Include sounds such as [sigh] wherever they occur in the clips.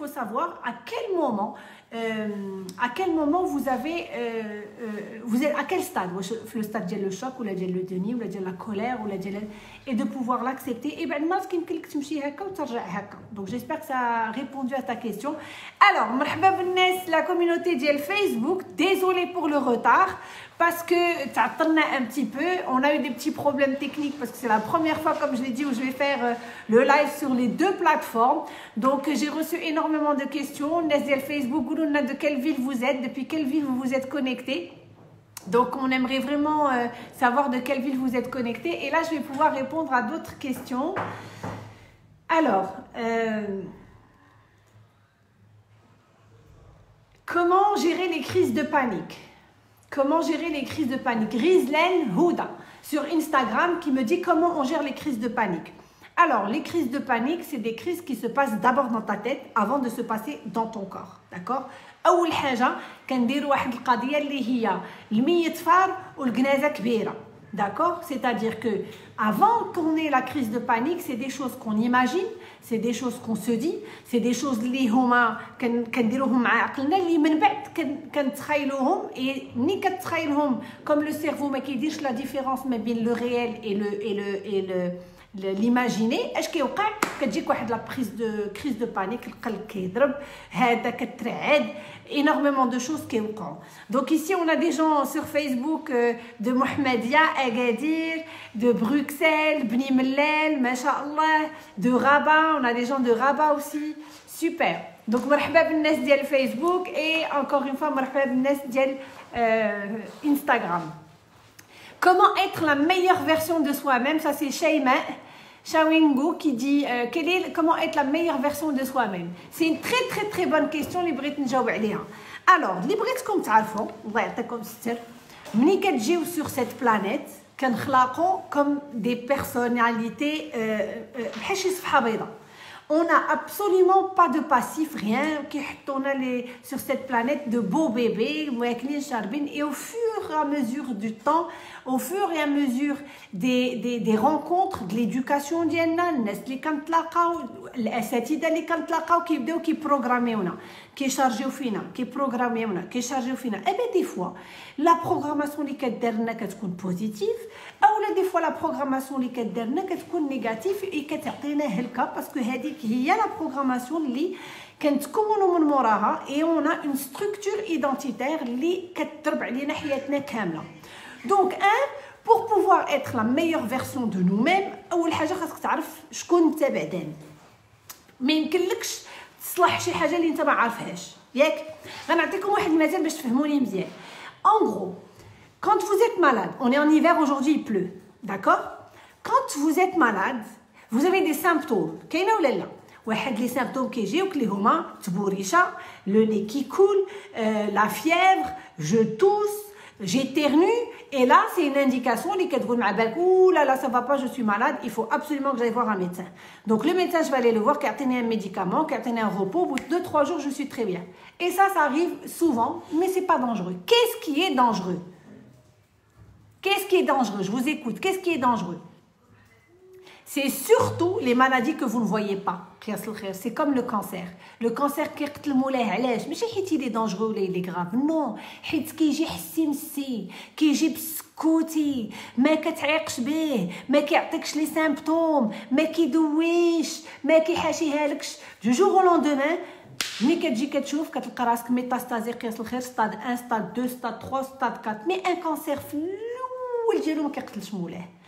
faut savoir à quel moment euh, à quel moment vous avez euh, euh, vous êtes à quel stade le stade de le choc ou la le déni ou la la colère ou la et de pouvoir l'accepter. Et ben donc j'espère que ça a répondu à ta question. Alors la communauté de Facebook désolé pour le retard parce que ça un petit peu. On a eu des petits problèmes techniques parce que c'est la première fois, comme je l'ai dit, où je vais faire euh, le live sur les deux plateformes. Donc, j'ai reçu énormément de questions. Nesdiel Facebook, de quelle ville vous êtes, depuis quelle ville vous vous êtes connecté. Donc, on aimerait vraiment euh, savoir de quelle ville vous êtes connecté. Et là, je vais pouvoir répondre à d'autres questions. Alors, euh, comment gérer les crises de panique? Comment gérer les crises de panique Rizlen Houda sur Instagram qui me dit comment on gère les crises de panique. Alors, les crises de panique, c'est des crises qui se passent d'abord dans ta tête avant de se passer dans ton corps. D'accord أول حاجة كنديروا واحد القضية اللي هي المية فار والجنازة كبيرة D'accord C'est-à-dire que avant qu'on ait la crise de panique, c'est des choses qu'on imagine, سي دي شوز كون سو دي سي دي شوز اللي هما كنديروهم مع عقلنا اللي من بعد كنتخايلوهم اي ملي كتخايلهم كوم لو سيرفو ما كيديرش لا ديفيرونس ما بين لو ريال اي لو اي لو اي لو ليماجيني اش كيوقع كتجيك واحد لا بريز دو كريز دو بانيك القلب كيضرب هذا كترعد énormément de choses كيوقعوا donc ici on a des gens sur Facebook de Mohamedia Agadir de Bruxelles Bni Mellel machallah de Rabat on a des gens de Rabat aussi super donc مرحبا بالناس ديال Facebook et encore une fois مرحبا بالناس ديال Instagram Comment être la meilleure version de soi-même Ça, c'est Sheima Shawingu qui dit euh, est, comment être la meilleure version de soi-même? C'est une très très très bonne question, les Brits Alors, les Brits, comme tu sais, nous sur cette planète, comme des personnalités, euh, euh, on n'a absolument pas de passif, rien. On a les, sur cette planète de beaux bébés, et au fur et à mesure du temps, au fur et à mesure des, des, des rencontres, de l'éducation ديالنا الناس اللي كنتلاقاو الاساتذه اللي كنتلاقاو كيبداو كيبروغراميونا كيشارجيو فينا كيبروغراميونا كيشارجيو فينا اي بي دي فوا لا بروغراماسيون اللي كدار لنا كتكون بوزيتيف اولا دي فوا لا بروغراماسيون اللي كدار لنا كتكون نيجاتيف اي كتعطينا هلكة باسكو هذيك هي لا بروغراماسيون اللي كنتكونوا من موراها اي اون اون ستركتور ايدنتيتير اللي كتضرب علينا حياتنا كاملة. دونك ان pour pouvoir être la meilleure version de nous-mêmes أول حاجة خاصك تعرف شكون أنت بعدين. ما يمكنلكش تصلح شي حاجة اللي أنت ما عارفهاش. ياك؟ غنعطيكم واحد المثال باش تفهموني مزيان. En gros quand vous êtes malade on est en hiver aujourd'hui il pleut d'accord quand vous êtes malade vous avez des symptômes كاينه ولا لا واحد لي سيمبتوم كيجيوك اللي هما تبوريشه لو ني كي كول لا فيèvre je tousse j'éternue et là c'est une indication les quatre ma ouh là là ça va pas je suis malade il faut absolument que j'aille voir un médecin donc le médecin je vais aller le voir qui a un médicament qui a un repos au bout de deux trois jours je suis très bien et ça ça arrive souvent mais c'est pas dangereux qu'est-ce qui est dangereux qu'est-ce qui est dangereux je vous écoute qu'est-ce qui est dangereux c'est surtout les maladies que vous ne voyez pas. C'est comme le cancer. Le cancer qui est ماشي حيت il est dangereux ولا il est grave. Non, حيت كيجي حسي مسي, كيجي بسكوتي, ما كتعيقش به, ما كيعطيكش لي سيمبتوم, ما كيدويش, ما كيحاشيها لكش. Du jour au lendemain, ملي كتجي كتشوف كتلقى راسك ميتاستازي قياس الخير ستاد 1 ستاد 2 ستاد 3 ستاد 4 مي ان كانسير في الأول ديالو ما كيقتلش مولاه.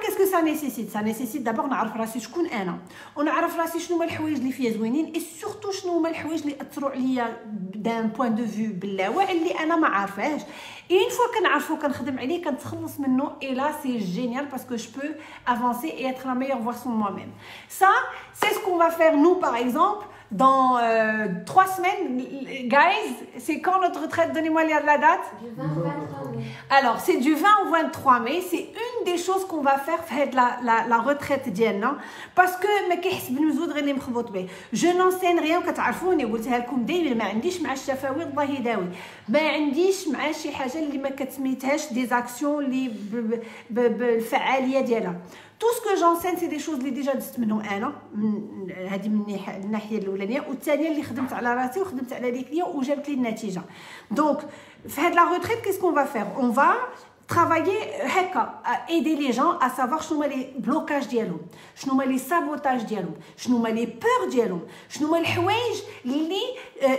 qu'est-ce que ça nécessite? Ça nécessite d'abord نعرف راسي شكون أنا ونعرف راسي شنو هما الحوايج اللي فيا زوينين اي سورتو شنو هما الحوايج اللي اثروا عليا دان بوين دو فيو باللاوعي اللي أنا ما عارفاهاش اي اون فوا كنعرفو كنخدم عليه كنتخلص منه اي لا سي جينيال باسكو جو بو افونسي اي اتر لا ميور فيرسون moi-même. Ça c'est ce qu'on va faire nous par exemple dans euh, trois semaines, guys, c'est quand notre retraite Donnez-moi la date. Du 20 au 23 mai. Alors, c'est du 20 au 23 mai. C'est une des choses qu'on va faire faire la, la, la retraite ديالنا parce que ما كيحسب المزود غير اللي مخبوط به. Je n'enseigne rien كتعرفوني قلتها لكم دايما ما عنديش مع الشفاوي الله يداوي. ما عنديش مع شي حاجه اللي ما كتسميتهاش دي زاكسيون اللي ب- ب- ب- بالفعاليه ديالها. تو سكو جونسين سي دي شوز اللي ديجا دزت منهم انا من هذه من الناح- الناحيه الاولانيه والثانيه اللي خدمت على راسي وخدمت على لي كليون وجابت لي النتيجه دونك في هاد لا retraite qu'est-ce qu'on va faire on va travailler هكا à aider les gens à savoir شنو هما لي بلوكاج ديالهم شنو هما لي سابوتاج ديالهم شنو هما لي بور ديالهم شنو هما الحوايج اللي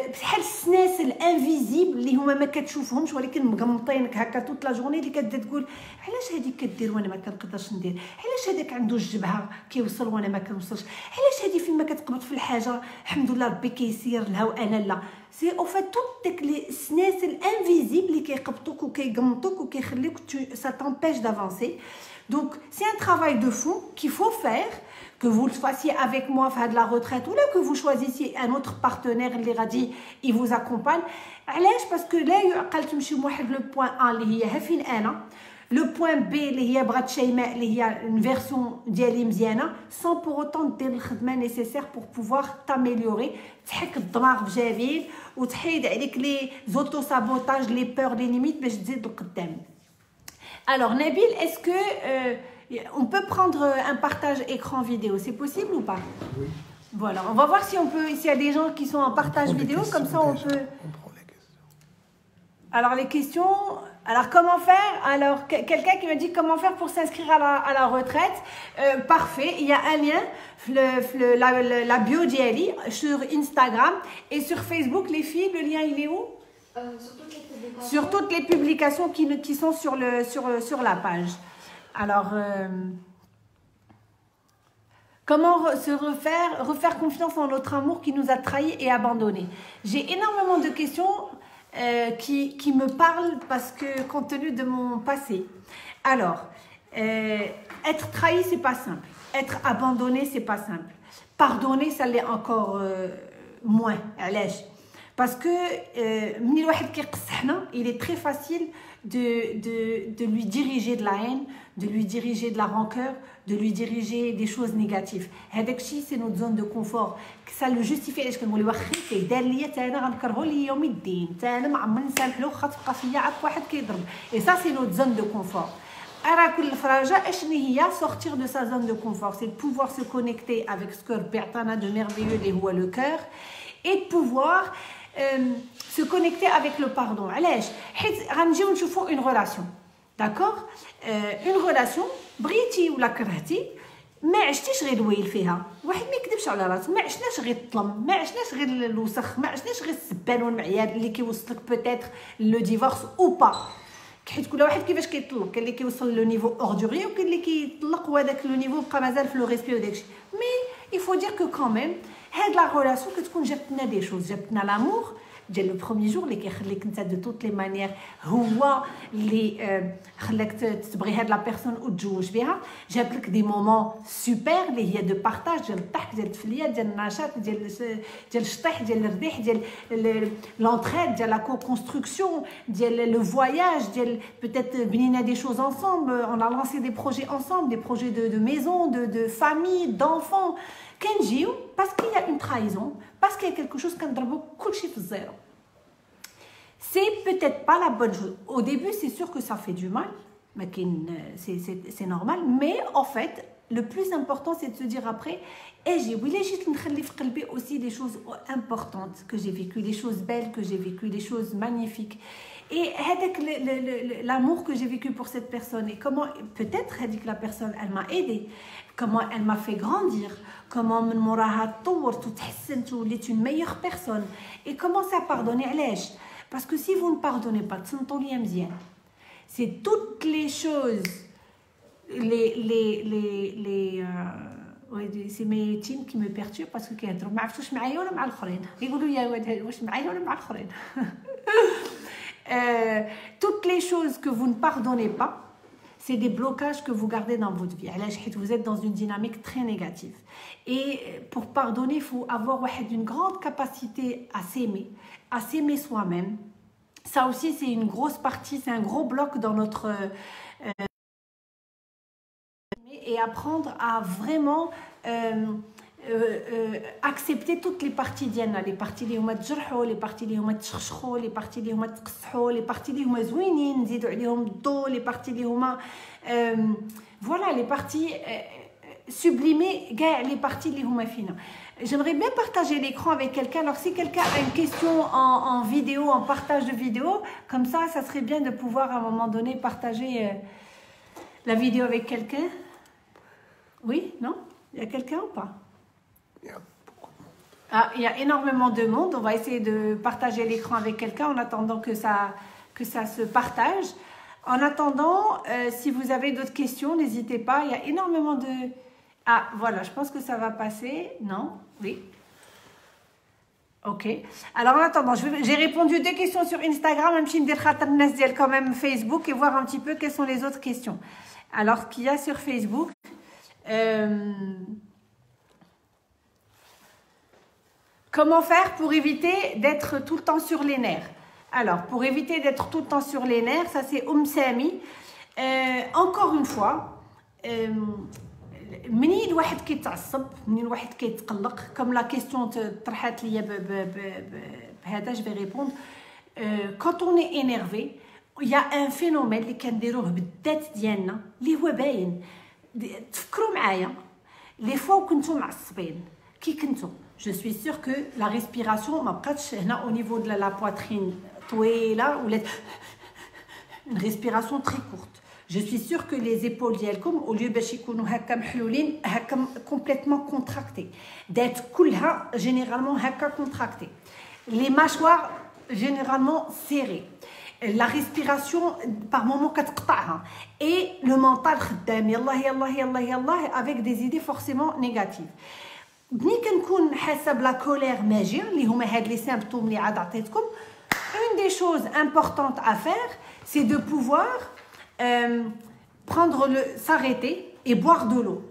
بحال السناس الانفيزيبل اللي هما ما كتشوفهمش ولكن مغمطينك هكا توت لا جورني اللي كتبدا تقول علاش هذيك كدير وأنا ما كنقدرش ندير علاش هذاك عنده الجبهه كيوصل وأنا ما كنوصلش علاش هذه فين ما كتقبض في الحاجة الحمد لله ربي كيسير لها وأنا لا سي او فات توت ديك لي السناس الانفيزيبل اللي كيقبطوك وكيقمطوك وكيخليوك سا تامبيش دافونسي Donc, c'est un travail de fond qu'il faut faire, que vous le fassiez avec moi, faire de la retraite, ou là que vous choisissiez un autre partenaire, اللي غادي il vous accompagne. علاش باسكو لا يعقل تمشي بواحد لو بوان ان اللي هي ها فين انا لو بوان بي اللي هي بغات شيماء اللي هي اون فيرسون ديالي مزيانه سون بور اوتون دير الخدمه نيسيسير بور بوفوار تاميليوري تحك الدماغ بجميل وتحيد عليك لي زوتو سابوتاج لي بور لي ليميت باش تزيد لقدام Alors, Nabil, est-ce que euh, on peut prendre un partage écran vidéo C'est possible ou pas Oui. Voilà, on va voir si on peut, s'il y a des gens qui sont en partage On prend les vidéo, comme ça questions on déjà. peut. On prend les questions. Alors les questions, alors comment faire? Alors que- quelqu'un qui me dit comment faire pour s'inscrire à la, à la retraite, Euh, parfait, il y a un lien, le, le- la, bio d'Yali sur Instagram et sur Facebook, les filles, le lien il est où? Euh, sur toutes les publications. Sur toutes les publications qui, qui sont sur, le, sur, sur la page. Alors, euh, comment se refaire, refaire confiance en notre amour qui nous a trahis et abandonnés? J'ai énormément de questions euh, qui, me parle parce que compte tenu de mon passé. Alors, euh, être trahi, c'est pas simple. Être abandonné, c'est pas simple. Pardonner, ça l'est encore euh, moins. Parce que, euh, il est très facile de, de, de lui diriger de la haine, de lui diriger de la rancœur, de lui diriger des choses négatives. هذاك الشيء c'est notre zone de confort. Ça le justifie علاش كنقول واخا كيدار ليا حتى انا غنكرهو لي يوم الدين حتى انا ما عمرني نسامح له واخا تبقى فيا عاد واحد كيضرب. Et ça c'est notre zone de confort. أرى كل فرجة اشنو هي sortir de sa zone de confort, c'est de pouvoir se connecter avec ce que ربي عطانا de merveilleux اللي هو le cœur et de pouvoir euh, se connecter avec le pardon. علاش حيت غنجيو نشوفوا relation. D'accord euh, Une relation بغيتي ولا كرهتي ما عشتيش غير الويل فيها واحد ما يكذبش على راسه ما عشناش غير الظلم ما عشناش غير الوسخ ما عشناش غير السبان والمعياد اللي كيوصلك بوتيتر لو ديفورس أو با حيت كل واحد كيفاش كيطلق كاين اللي كيوصل لو نيفو اوردوري وكاين اللي كيطلق وهذاك لو نيفو بقى مازال في لو ريسبي وداكشي مي il faut dire que quand هاد لا ريلاسيون كتكون جابت لنا دي شوز جابت لنا لامور ديال لو بروميي جور اللي كيخليك انت دو توت لي مانيير هو اللي آه، خلاك ت- تبغي هاد لا بيرسون وتزوج بها جاب لك دي مومون سوبر اللي هي دو بارطاج ديال الضحك ديال التفليات ديال النشاط ديال الس- ديال الشطيح ديال الرديح ديال لونتريد ديال لا كو كونستركسيون ديال لو فواياج ديال peut-être بنينا دي شوز ensemble on a lancé des projets ensemble des projets de, de maison de, de famille d'enfants كنجيو parce qu'il y a une trahison, parce qu'il y a quelque chose qui a beaucoup de zéro. C'est peut-être pas la bonne chose. Au début, c'est sûr que ça fait du mal, mais c'est normal. Mais en fait, le plus important, c'est de se dire après, et j'ai oui, aussi les choses importantes que j'ai vécues, les choses belles que j'ai vécues, les choses magnifiques. Et l'amour que j'ai vécu pour cette personne, et comment peut-être que la personne, elle m'a aidé, comment elle m'a fait grandir, comment من موراها تطورت وتحسنت وليت une meilleure personne, et commencer à pardonner علاش parce que si vous ne pardonnez pas, تصنتوا ليا مزيان. c'est toutes les choses, les, les, les, les euh, ouais, c'est mes teams qui me perturbent parce que كيهضروا ما عرفتوش معايا ولا مع الاخرين يقولوا يا واد واش معايا ولا مع الاخرين [laughs] Euh, toutes les choses que vous ne pardonnez pas c'est des blocages que vous gardez dans votre vie. Vous êtes dans une dynamique très négative. Et pour pardonner, il faut avoir une grande capacité à s'aimer, à s'aimer soi-même. Ça aussi, c'est une grosse partie, c'est un gros bloc dans notre... Euh, et apprendre à vraiment... Euh, euh, euh, accepter toutes les parties ديالنا les parties اللي هما تجرحوا les parties اللي هما تشخشخوا les parties اللي هما تقصحوا les parties اللي هما زوينين نزيدوا عليهم الضوء les parties اللي هما voilà les parties sublimer كاع les parties اللي هما فينا J'aimerais bien partager l'écran avec quelqu'un. Alors, si quelqu'un a une question en, en, vidéo, en partage de vidéo, comme ça, ça serait bien de pouvoir à un moment donné partager euh, la vidéo avec quelqu'un. Oui Non Il y a quelqu'un ou pas Ah, il y a énormément de monde. On va essayer de partager l'écran avec quelqu'un en attendant que ça, que ça se partage. En attendant, euh, si vous avez d'autres questions, n'hésitez pas. Il y a énormément de... Ah, voilà, je pense que ça va passer. Non? Oui? Ok. Alors en attendant, j'ai répondu deux questions sur Instagram, même quand même Facebook, et voir un petit peu quelles sont les autres questions. Alors, qu'il y a sur Facebook... Euh, Comment faire pour éviter d'être tout le temps sur les nerfs Alors, pour éviter d'être tout le temps sur les nerfs, ça c'est Oum Sami. Euh, encore une fois, مني الواحد كيتعصب مني الواحد كيتقلق كم لا كيسيون طرحات ليا بهذا جو في ريبوند كونت اون اي انيرفي يا ان فينومين اللي كنديروه بالذات ديالنا اللي هو باين تفكروا معايا لي فوا كنتو معصبين كي كنتو je suis sûre que la respiration, au niveau de la, poitrine, là, une respiration très courte. Je suis sûre que les épaules au lieu de complètement contractées, d'être généralement contractées. Les mâchoires généralement serrées. La respiration par moments et le mental avec des idées forcément négatives. ملي كنكون حاسه بلا كولير ماجيه اللي هما هاد لي سيمبتوم اللي عاد عطيتكم une des choses importantes à faire c'est de pouvoir euh, prendre le s'arrêter et boire de l'eau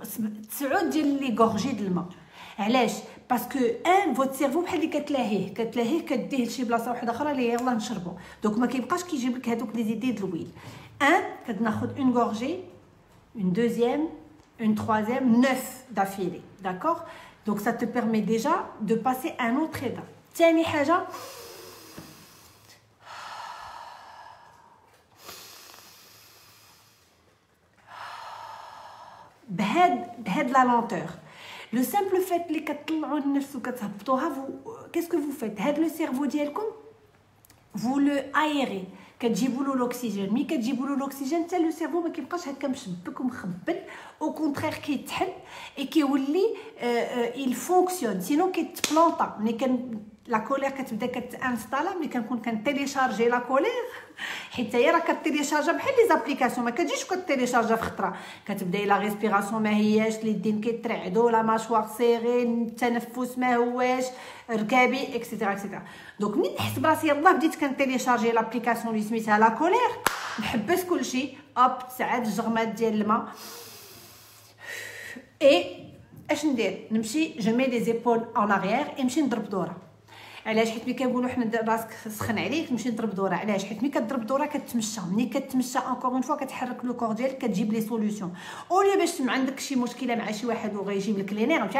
تسعود ديال لي غورجي د الماء علاش باسكو ان فوت سيرفو بحال اللي كتلاهيه كتلاهيه كديه لشي بلاصه واحده اخرى اللي يلاه نشربو دونك ما كيبقاش كيجيب لك هذوك لي زيدي د الويل ان كناخذ اون غورجي اون دوزيام اون تروازيام نوف دافيلي داكوغ Donc ça te permet déjà de passer à un autre état. ثاني حاجة بهاد بهاد la lenteur. Le simple fait اللي كتطلعوا النفس وكتهبطوها qu'est-ce que vous faites هاد le cerveau ديالكم vous le aérez كتجيبوا له الاكسجين ملي كتجيبوا له الاكسجين حتى لو سيرفو ما كيبقاش هكا مشبك ومخبل او كونترير كيتحل اي كيولي il فونكسيون سينو كيتبلونطا ملي كان لا كولير كتبدا كتانستالا ملي كنكون كنتيليشارجي لا كولير حيت هي راه كتيليشارجا بحال لي زابليكاسيون ما كتجيش كتيليشارجا في خطره كتبداي لا ريسبيراسيون ما هياش اليدين كيترعدوا لا ماشوار سيغي التنفس ما هواش ركابي اكسيتيرا اكسيتيرا دونك منين نحس براسي يلاه بديت كنتيليشارجي لابليكاسيون اللي سميتها لا كولير نحبس كلشي اوب تسعد الجغمات ديال الماء اي اش ندير نمشي جو مي لي زيبول اون اريير نمشي نضرب دوره علاش؟ حيت ملي كنقولوا حنا راسك سخن عليك تمشي تضرب دورة. علاش؟ حيت ملي كتضرب دورة كتمشى. ملي كتمشى انكور اون فوا كتحرك لو كور ديالك كتجيب لي سوليوشن اولي باش عندك شي مشكلة مع شي واحد وغيجيب لك لي نير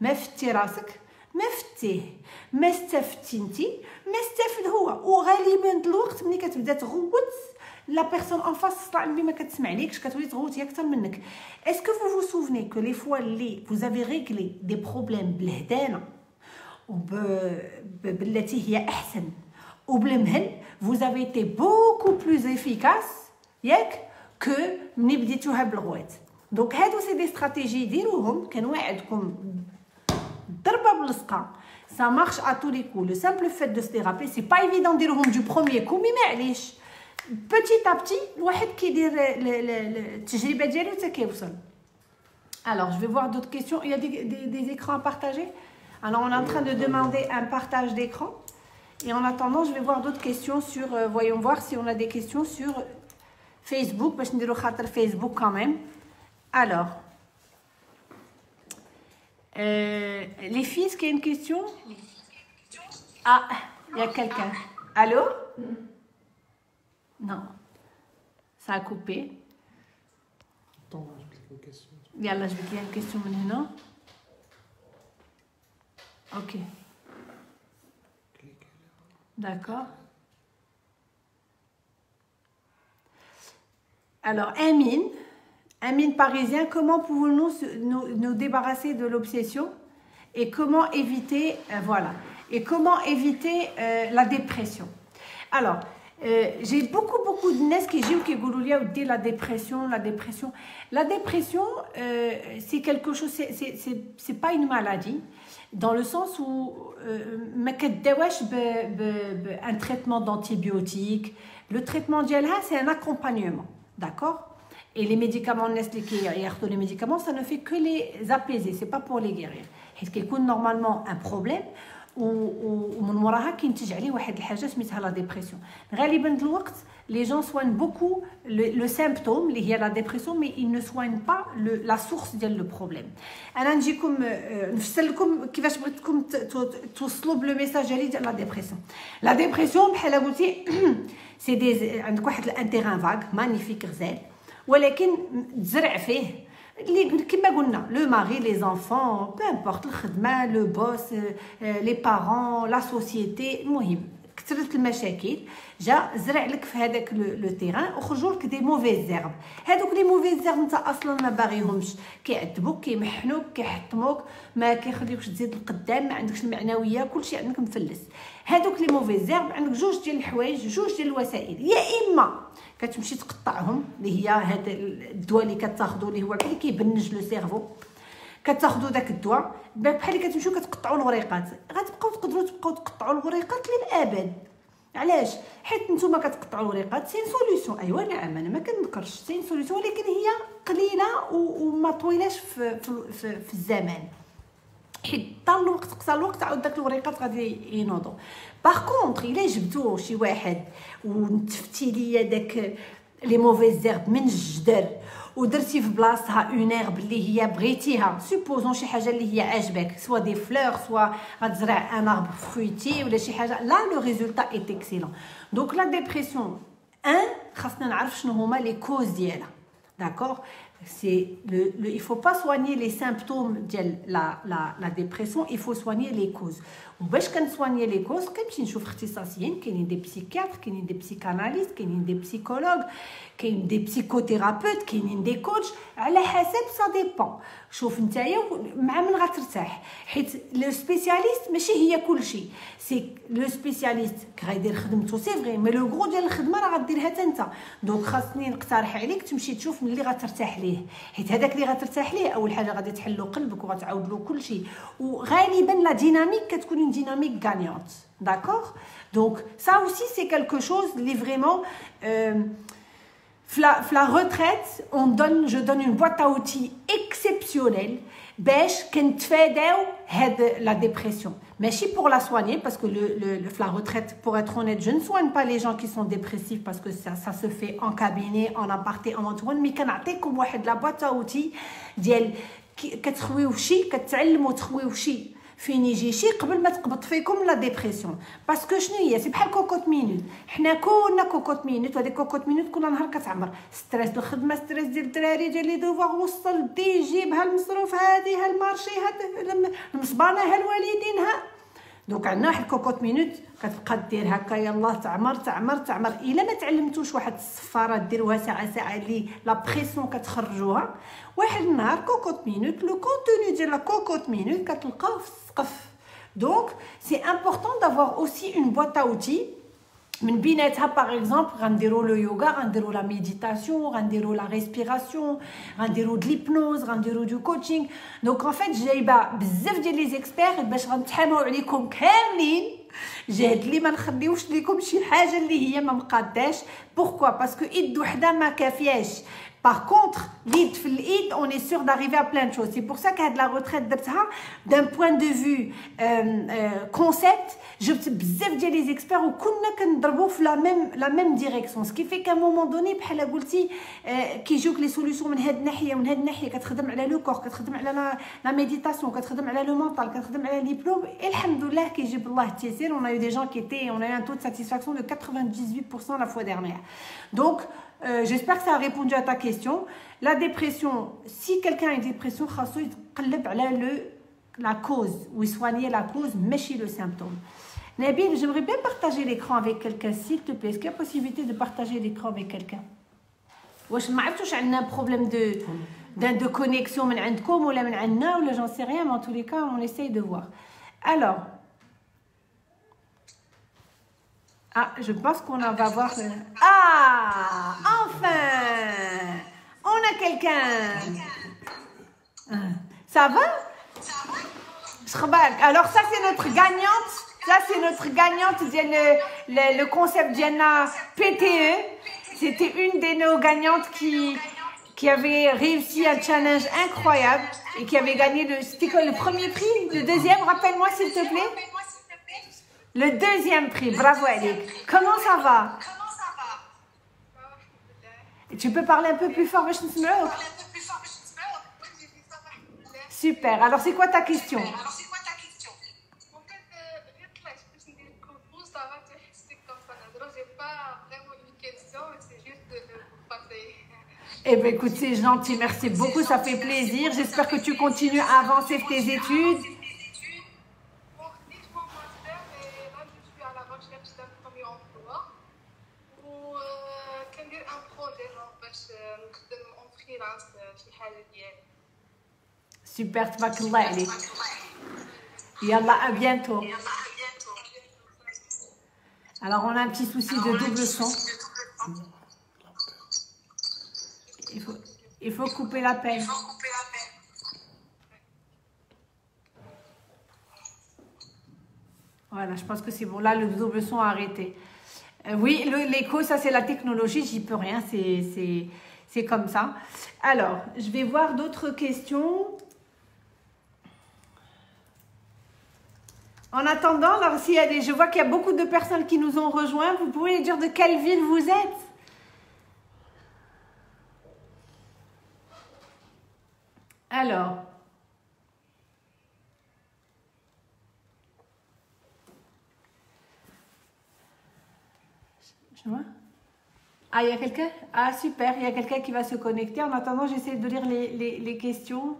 ما فتي راسك ما فتيه. ما استفتي انت ما استفد هو. وغالبا الوقت ملي كتبدا تغوت لا بيرسون ان فاس طلع ما كتسمع ليكش كتولي تغوتي أكثر منك. اسكو فو فو سوفني كو لي فوا لي فوز افي ريغلي دي بروبليم بالهدانة وبالتي هي احسن وبالمهل vous avez été beaucoup plus efficace ياك كو ملي بديتوها بالغوات دونك هادو سي دي استراتيجي ديروهم كنوعدكم ضربه باللصقه ça marche à tous les coups le simple fait de se déraper c'est pas évident نديرهم du premier coup mais معليش petit à petit الواحد كيدير التجربه ديالو حتى كيوصل alors je vais voir d'autres questions il y a des, des, des écrans à partager Alors, on est en train de demander un partage d'écran. Et en attendant, je vais voir d'autres questions sur... Euh, voyons voir si on a des questions sur Facebook. Parce que je Facebook quand même. Alors... Euh, les filles, est-ce qu'il y a une question? Ah, il y a quelqu'un. Allô? Non. Ça a coupé. Attends, je vais une question. Yallah, je vais une question maintenant ok. D'accord. Alors, Amine, Amine parisien, comment pouvons-nous nous, débarrasser de l'obsession et comment éviter, euh, voilà, et comment éviter euh, la dépression? Alors, euh, j'ai beaucoup, beaucoup de nes qui disent que dit la dépression, la dépression. La dépression, c'est quelque chose, c'est pas une maladie, dans le sens où euh, ما كداواش ب- ب- ب- un traitement d'antibiotiques. Le traitement ديالها, c'est un accompagnement, d'accord Et les médicaments, الناس اللي كياخذوا les médicaments, ça ne fait que les apaiser, c'est pas pour les guérir. حيت كيكون normalement un problème و- و- ومن وراها كينتج عليه واحد الحاجة سميتها لا ديبرسيون غالبا الوقت gens soignent beaucoup le, le symptôme اللي هي mais ils ne soignent pas le, la source ديال le problème. أنا نجيكم آه، نفسر لكم كيفاش بغيتكم توصلوا بلو ميساج ديال لا ديبرسيون لا ديبرسيون بحال قلتي [clears throat] سي دي عندك واحد ان تيران فاغ مانيفيك غزال ولكن تزرع فيه le mari, les enfants, peu importe, le boss, euh, euh, les parents, la société, كثرت المشاكل جا زرع لك في هذاك لو تيران وخرجوا لك دي موفيز زيرب هذوك لي موفيز زيرب انت أصلا ما باغيهمش. كيعذبوك كيمحنوك كيحطموك ما كيخليوكش تزيد القدام ما عندكش المعنوية كلشي عندك مفلس. هذوك لي موفيز زيرب عندك جوج ديال الحوايج جوج ديال الوسائل. يا إما كتمشي تقطعهم اللي هي هذا الدواء اللي كتاخذوا اللي هو اللي كيبنج لو سيرفو كتاخذوا داك الدواء بحال اللي كتمشيو كتقطعوا الوريقات غتبقاو تقدروا تبقاو تقطعوا الوريقات للأبد. علاش؟ حيت نتوما كتقطعوا الوريقات سين سوليوشن أيوا نعم أنا ما كنذكرش. سين سوليوشن ولكن هي قليلة وما طويلاش في, في, في, في الزمان حيت طال الوقت قصر الوقت عاود داك الوريقات غادي ينوضوا باغ كونطخ إلا جبتو شي واحد ونتفتي ليا داك لي موفيز زيرب من الجدر ودرتي في بلاصتها اون ايرب اللي هي بغيتيها سوبوزون شي حاجه اللي هي عاجبك سوا دي فلور سوا غتزرع ان ارب فرويتي ولا شي حاجه لا لو ريزولتا ايت اكسيلون دونك لا ديبرسيون ان خاصنا نعرف شنو هما لي كوز ديالها D'accord C'est le, le, Il ne faut pas soigner les symptômes de la, la, la dépression, il faut soigner les causes. وباش كنسواني لي كوز كنمشي نشوف اختصاصيين كاينين دي بسيكياتر كاينين دي بسيكاناليست كاينين دي بسيكولوج كاين دي بسيكوثيرابيوت كاينين دي كوتش على حسب سا ديبون شوف نتايا مع من غترتاح. حيت لو سبيسياليست ماشي هي كلشي. سي لو سبيسياليست غيدير خدمته سي فري مي لو غرو ديال الخدمة راه غديرها حتى انت. دونك خاصني نقترح عليك تمشي تشوف من اللي غترتاح ليه. حيت هذاك اللي غترتاح ليه أول حاجة غادي تحلو قلبك وغتعاود له كلشي. وغالبا لا ديناميك كتكون dynamique gagnante d'accord donc ça aussi c'est quelque chose اللي vraiment euh, في la retraite on donne je donne une boîte à outils exceptionnelle باش كنتفاداو هاد لا ديبرسيون ماشي pour la soigner parce que le, le, le la retraite pour être honnête je ne soigne pas les gens qui sont dépressifs parce que ça, ça se fait en cabinet en aparté en one mais كنعطيكم واحد la boîte à outils ديال كتخويو شي كتعلموا تخويو شي فين يجي شي قبل ما تقبض فيكم لا ديبرسيون باسكو شنو هي؟ سي بحال كوكوت مينوت. حنا كنا كوكوت مينوت وهذيك كوكوت مينوت كل نهار كتعمر. ستريس الخدمة ستريس ديال الدراري ديال لي دوفوار وصل دي جيب ها هادي ها هاد المصبانه ها ها دونك عندنا واحد كوكوت مينوت كتبقى دير هكا يلاه تعمر تعمر تعمر. إلا ما تعلمتوش واحد الصفارة ديروها ساعة ساعة اللي لا بريسيون كتخرجوها. واحد النهار كوكوت مينوت لو كونتوني ديال لا كوكوت مينوت كتلقاه في السقف. دونك سي امبورطون دافوار اوسي اون بواط اوتي من بيناتها باغ اكزومبل غنديروا لو يوغا غنديروا لا ميديتاسيون غنديروا لا ريسبيراسيون غنديروا د ليبنوز غنديروا دو كوتشينغ دونك ان فيت جايبه بزاف ديال لي زيكسبير باش غنتحاموا عليكم كاملين جهد لي ما نخليوش ليكم شي حاجه اللي هي ما مقاداش بوركوا باسكو ايد وحده ما كافياش Par contre, l'id في الايد on est sûr d'arriver à plein de choses. C'est pour ça qu'à de la retraite درتها d'un point de vue euh, euh, concept, جبت بزاف ديال لي زيكسبير وكنا كنضربوا في لا ميم لا ميم ديريكسيون سكي في كان مومون دوني بحال قلتي آه كيجيوك لي سوليوشن من هاد الناحيه ومن هاد الناحيه كتخدم على لو كور كتخدم على لا, لا ميديتاسيون كتخدم على لو مونطال كتخدم على لي بلوم الحمد لله كيجيب الله التيسير on a eu des gens qui étaient on a eu un taux de satisfaction de 98% la fois dernière donc euh, j'espère que ça a répondu à ta question. La dépression, si quelqu'un a une dépression, le, la cause, ou soigner la cause, mais le symptôme. Nabil, j'aimerais bien partager l'écran avec quelqu'un, s'il te plaît. Est-ce qu'il y a possibilité de partager l'écran avec quelqu'un واش ما عرفتوش عندنا un problème de de connexion من عندكم ولا من عندنا ولا j'en sais rien mais en tous les cas on essaye de voir alors Ah, je pense qu'on va voir. Ah, enfin, on a quelqu'un. Ah, ça va? Alors ça c'est notre gagnante. Ça c'est notre gagnante. Le, le, le concept Diana PTE. C'était une de nos gagnantes qui qui avait réussi un challenge incroyable et qui avait gagné le, le premier prix, le deuxième, rappelle-moi s'il te plaît. Le deuxième prix, bravo Alec. Comment ça va? Comment ça va? Tu peux parler un peu plus fort, Super. Alors, c'est quoi ta question? Alors, c'est quoi ta question? Eh bien, écoute, c'est gentil. Merci beaucoup. Ça fait plaisir. J'espère que tu continues à avancer tes études. Super Tmakulani. Yallah, à bientôt. Alors, on a un petit souci de double son. Il faut, il faut couper la peine. Voilà, je pense que c'est bon. Là, le double son a arrêté. Euh, oui, l'écho, ça, c'est la technologie. J'y peux rien. C'est comme ça. Alors, je vais voir d'autres questions. En attendant, alors, s'il y a des, je vois qu'il y a beaucoup de personnes qui nous ont rejoints. Vous pouvez dire de quelle ville vous êtes? Alors. Je vois. Ah, il y a quelqu'un? Ah, super, il y a quelqu'un qui va se connecter. En attendant, j'essaie de lire les questions.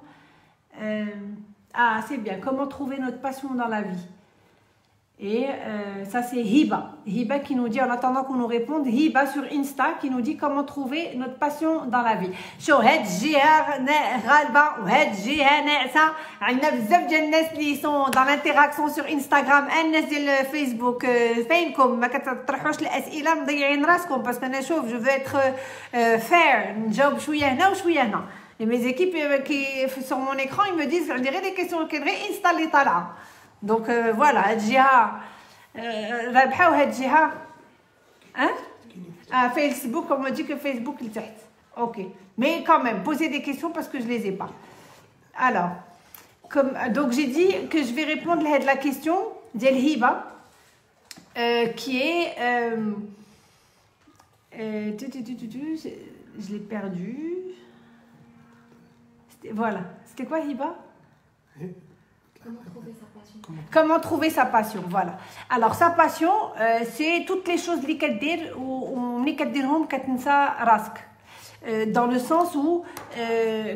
Euh, ah, c'est bien. Comment trouver notre passion dans la vie? et euh, ça, c'est Hiba. Hiba qui nous dit, en attendant qu'on nous réponde, Hiba sur Insta qui nous dit comment trouver notre passion dans la vie. شو هاد الجهة غالبة وهاد الجهة ناعسة عندنا بزاف ديال الناس اللي سون dans l'interaction sur Instagram الناس ديال فيسبوك فينكم ما كتطرحوش الأسئلة مضيعين راسكم باسكو أنا شوف جو فو اتر فير نجاوب شوية هنا وشوية هنا. Et mes équipes qui sur mon écran, ils me disent, on dirait des questions qui Insta اللي طالعة. دونك فوالا هاد الجهه رابحه وهاد الجهه اه اه فيسبوك on me dit que Facebook لتحت ok mais quand même posez des questions parce que je les ai pas alors comme donc j'ai dit que je vais répondre à la question ديال هبه euh, qui est euh, euh, tu, tu, tu, tu, je l'ai perdu voilà c'était quoi Hiba Comment trouver sa passion Comment trouver sa passion, voilà. Alors, sa passion, euh, c'est toutes les choses اللي كدير وملي كديرهم كتنسى راسك. dans le sens où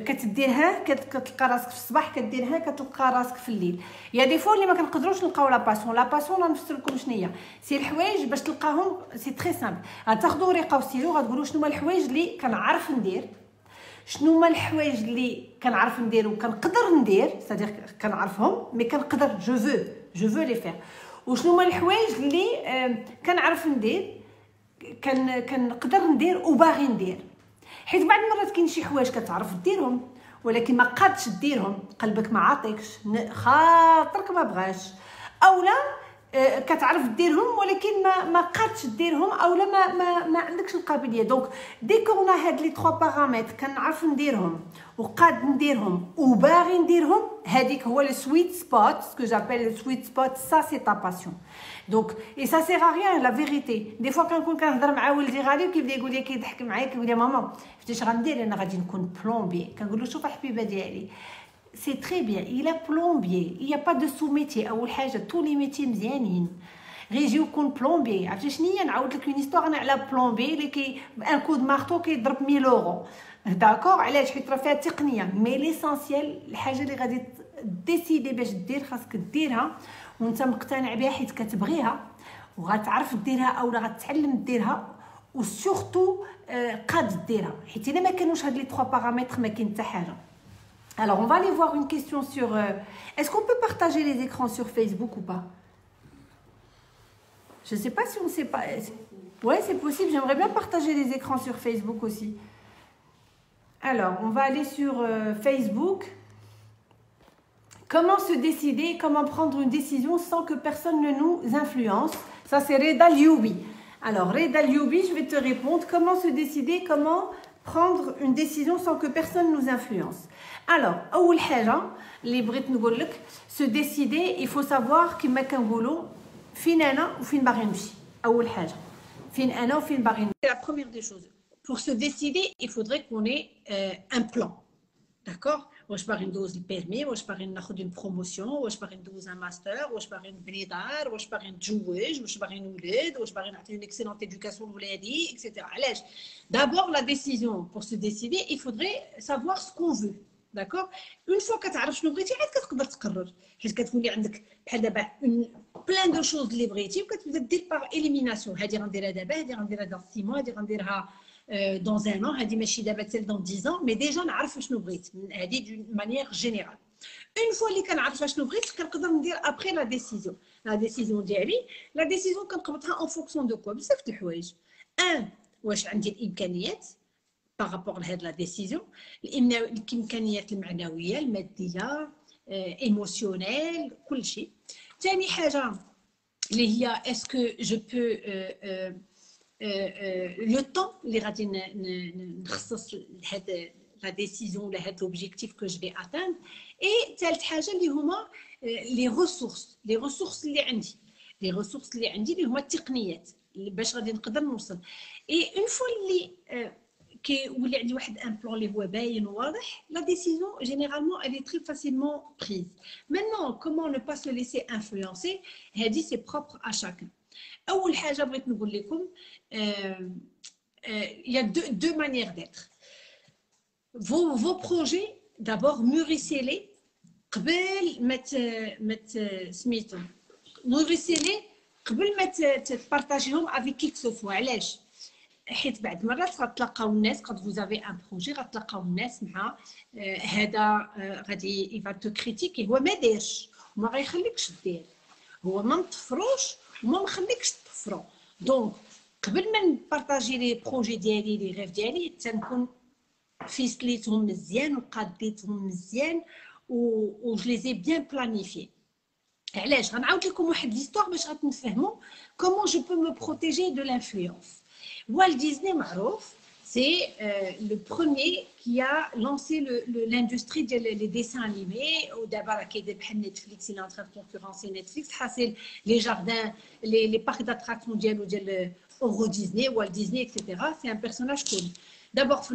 كتديرها كتلقى راسك في الصباح كديرها كتلقى راسك في الليل يا دي فوا اللي ما كنقدروش نلقاو لا باسيون لا باسيون نفسر لكم شنو هي سي الحوايج باش تلقاهم سي تري سامبل غتاخذوا ورقه وستيلو غتقولوا شنو هما الحوايج اللي كنعرف ندير شنو هما الحوايج اللي كنعرف ندير وكنقدر ندير؟ سادير كنعرفهم مي كنقدر. جو فو جو فو لي فير وشنو هما الحوايج اللي كنعرف ندير؟ كان كنقدر ندير وباغي ندير. حيت بعض المرات كاين شي حوايج كتعرف ديرهم ولكن ما قادش ديرهم. قلبك ما عاطيكش. خاطرك ما بغاش. أولا كتعرف ديرهم ولكن ما ما قادش ديرهم أو لا ما ما, ما عندكش القابليه دونك دي كون هاد لي 3 بارامتر كنعرف نديرهم وقاد نديرهم وباغي نديرهم هذيك هو لو سويت سبوت سكو جابيل لو سويت سبوت سا سي تا باسيون دونك اي سا سير ا ريان لا فيريتي دي فوا كنكون كنهضر مع ولدي غالي وكيبدا يقول لي كيضحك معايا كيقول لي ماما شفتي غندير أنا غادي نكون بلومبي كنقول له شوف الحبيبه ديالي سي تري بيان il y a pas de sous métier اول حاجة tous les métiers مزيانين غير يجي يكون بلومبي عرفتي شنو هي نعاود لك اون أنا على بلومبي اللي كي ان كود مارتو كيضرب 1000 اورو داكور علاش حيت راه فيها تقنيه مي ليسونسيال الحاجة اللي غادي ديسيدي باش دير خاصك ديرها وانت مقتنع بها حيت كتبغيها وغتعرف ديرها أو غتعلم ديرها وسورتو قاد ديرها حيت الا ما كانوش هاد لي 3 بارامتر ما كاين حتى حاجة Alors, on va aller voir une question sur... Euh, Est-ce qu'on peut partager les écrans sur Facebook ou pas? Je ne sais pas si on ne sait pas. Ouais, c'est possible. J'aimerais bien partager les écrans sur Facebook aussi. Alors, on va aller sur euh, Facebook. Comment se décider, comment prendre une décision sans que personne ne nous influence? Ça, c'est Reda Lioubi. Alors, Reda Lioubi, je vais te répondre. Comment se décider, comment prendre une décision sans que personne nous influence? alors اول حاجه اللي بغيت نقول لك se décider il faut savoir كما كنقولوا فين انا وفين باغي نمشي اول حاجه فين انا وفين باغي نمشي la première des choses pour se décider il faudrait qu'on ait euh, un plan d'accord واش باغي ندوز البيرمي واش باغي ناخذ اون بروموسيون واش باغي ندوز ان ماستر واش باغي نبني دار واش باغي نتزوج واش باغي نولد واش باغي نعطي اون اكسيلونت ادوكاسيون لولادي اكسيتيرا علاش d'abord la décision pour se décider il faudrait savoir ce qu'on veut داكوغ اون فوا كتعرف شنو بغيتي عاد كتقدر تقرر حيت كتولي عندك بحال دابا بلان دو شوز اللي بغيتي وكتبدا دير باغ اليميناسيون هادي غنديرها دابا هادي غنديرها دون 6 موا هادي غنديرها دون ان ان هادي ماشي دابا حتى دون 10 ans مي ديجا نعرف شنو بغيت هادي دون مانيير جينيرال اون فوا اللي كنعرف شنو بغيت كنقدر ندير ابري لا ديسيزيون لا ديسيزيون ديالي لا ديسيزيون كنقبطها اون فونكسيون دو كوا بزاف د الحوايج ان واش عندي الامكانيات بارابور لهاد لا ديسيزيون الامكانيات المعنويه الماديه ايموسيونيل كل شيء ثاني حاجه اللي هي اسكو جو بو لو طون اللي غادي نخصص لهاد لا ديسيزيون ولا هاد لوبجيكتيف كو جو في اتاند اي ثالث حاجه اللي هما لي ريسورس لي ريسورس اللي عندي لي ريسورس اللي عندي اللي هما التقنيات باش غادي نقدر نوصل اي اون فوا اللي كيولي عندي واحد ان بلان اللي هو باين واضح لا ديسيزيون جينيرالمون elle est très facilement prise maintenant comment ne pas se laisser influencer هذه سي بروبر ا شاكن اول حاجه بغيت نقول لكم il y a deux, deux manières d'être vos, vos projets d'abord mûrissez-les قبل ما ما سميتو موريسي قبل ما تبارطاجيهم افيك كيك سوفوا علاش حيت بعد مرات غتلقاو الناس قد فوزافي ان بروجي غتلقاو الناس مع هذا غادي يفا تو كريتيكي هو ما دارش وما غيخليكش دير هو ما مطفروش وما مخليكش تطفرو دونك قبل ما نبارطاجي لي بروجي ديالي لي غيف ديالي تنكون فيسليتهم مزيان وقاديتهم مزيان و جو لي بيان بلانيفي علاش غنعاود لكم واحد ليستوار باش غتنفهموا كومون جو بو مو بروتيجي دو لانفلونس Walt Disney c'est euh, le premier qui a lancé l'industrie des dessins animés. D'abord, Netflix, il est en train de concurrencer Netflix. Les jardins, les, parcs d'attractions de Euro Disney, Walt Disney, etc. C'est un personnage connu. D'abord,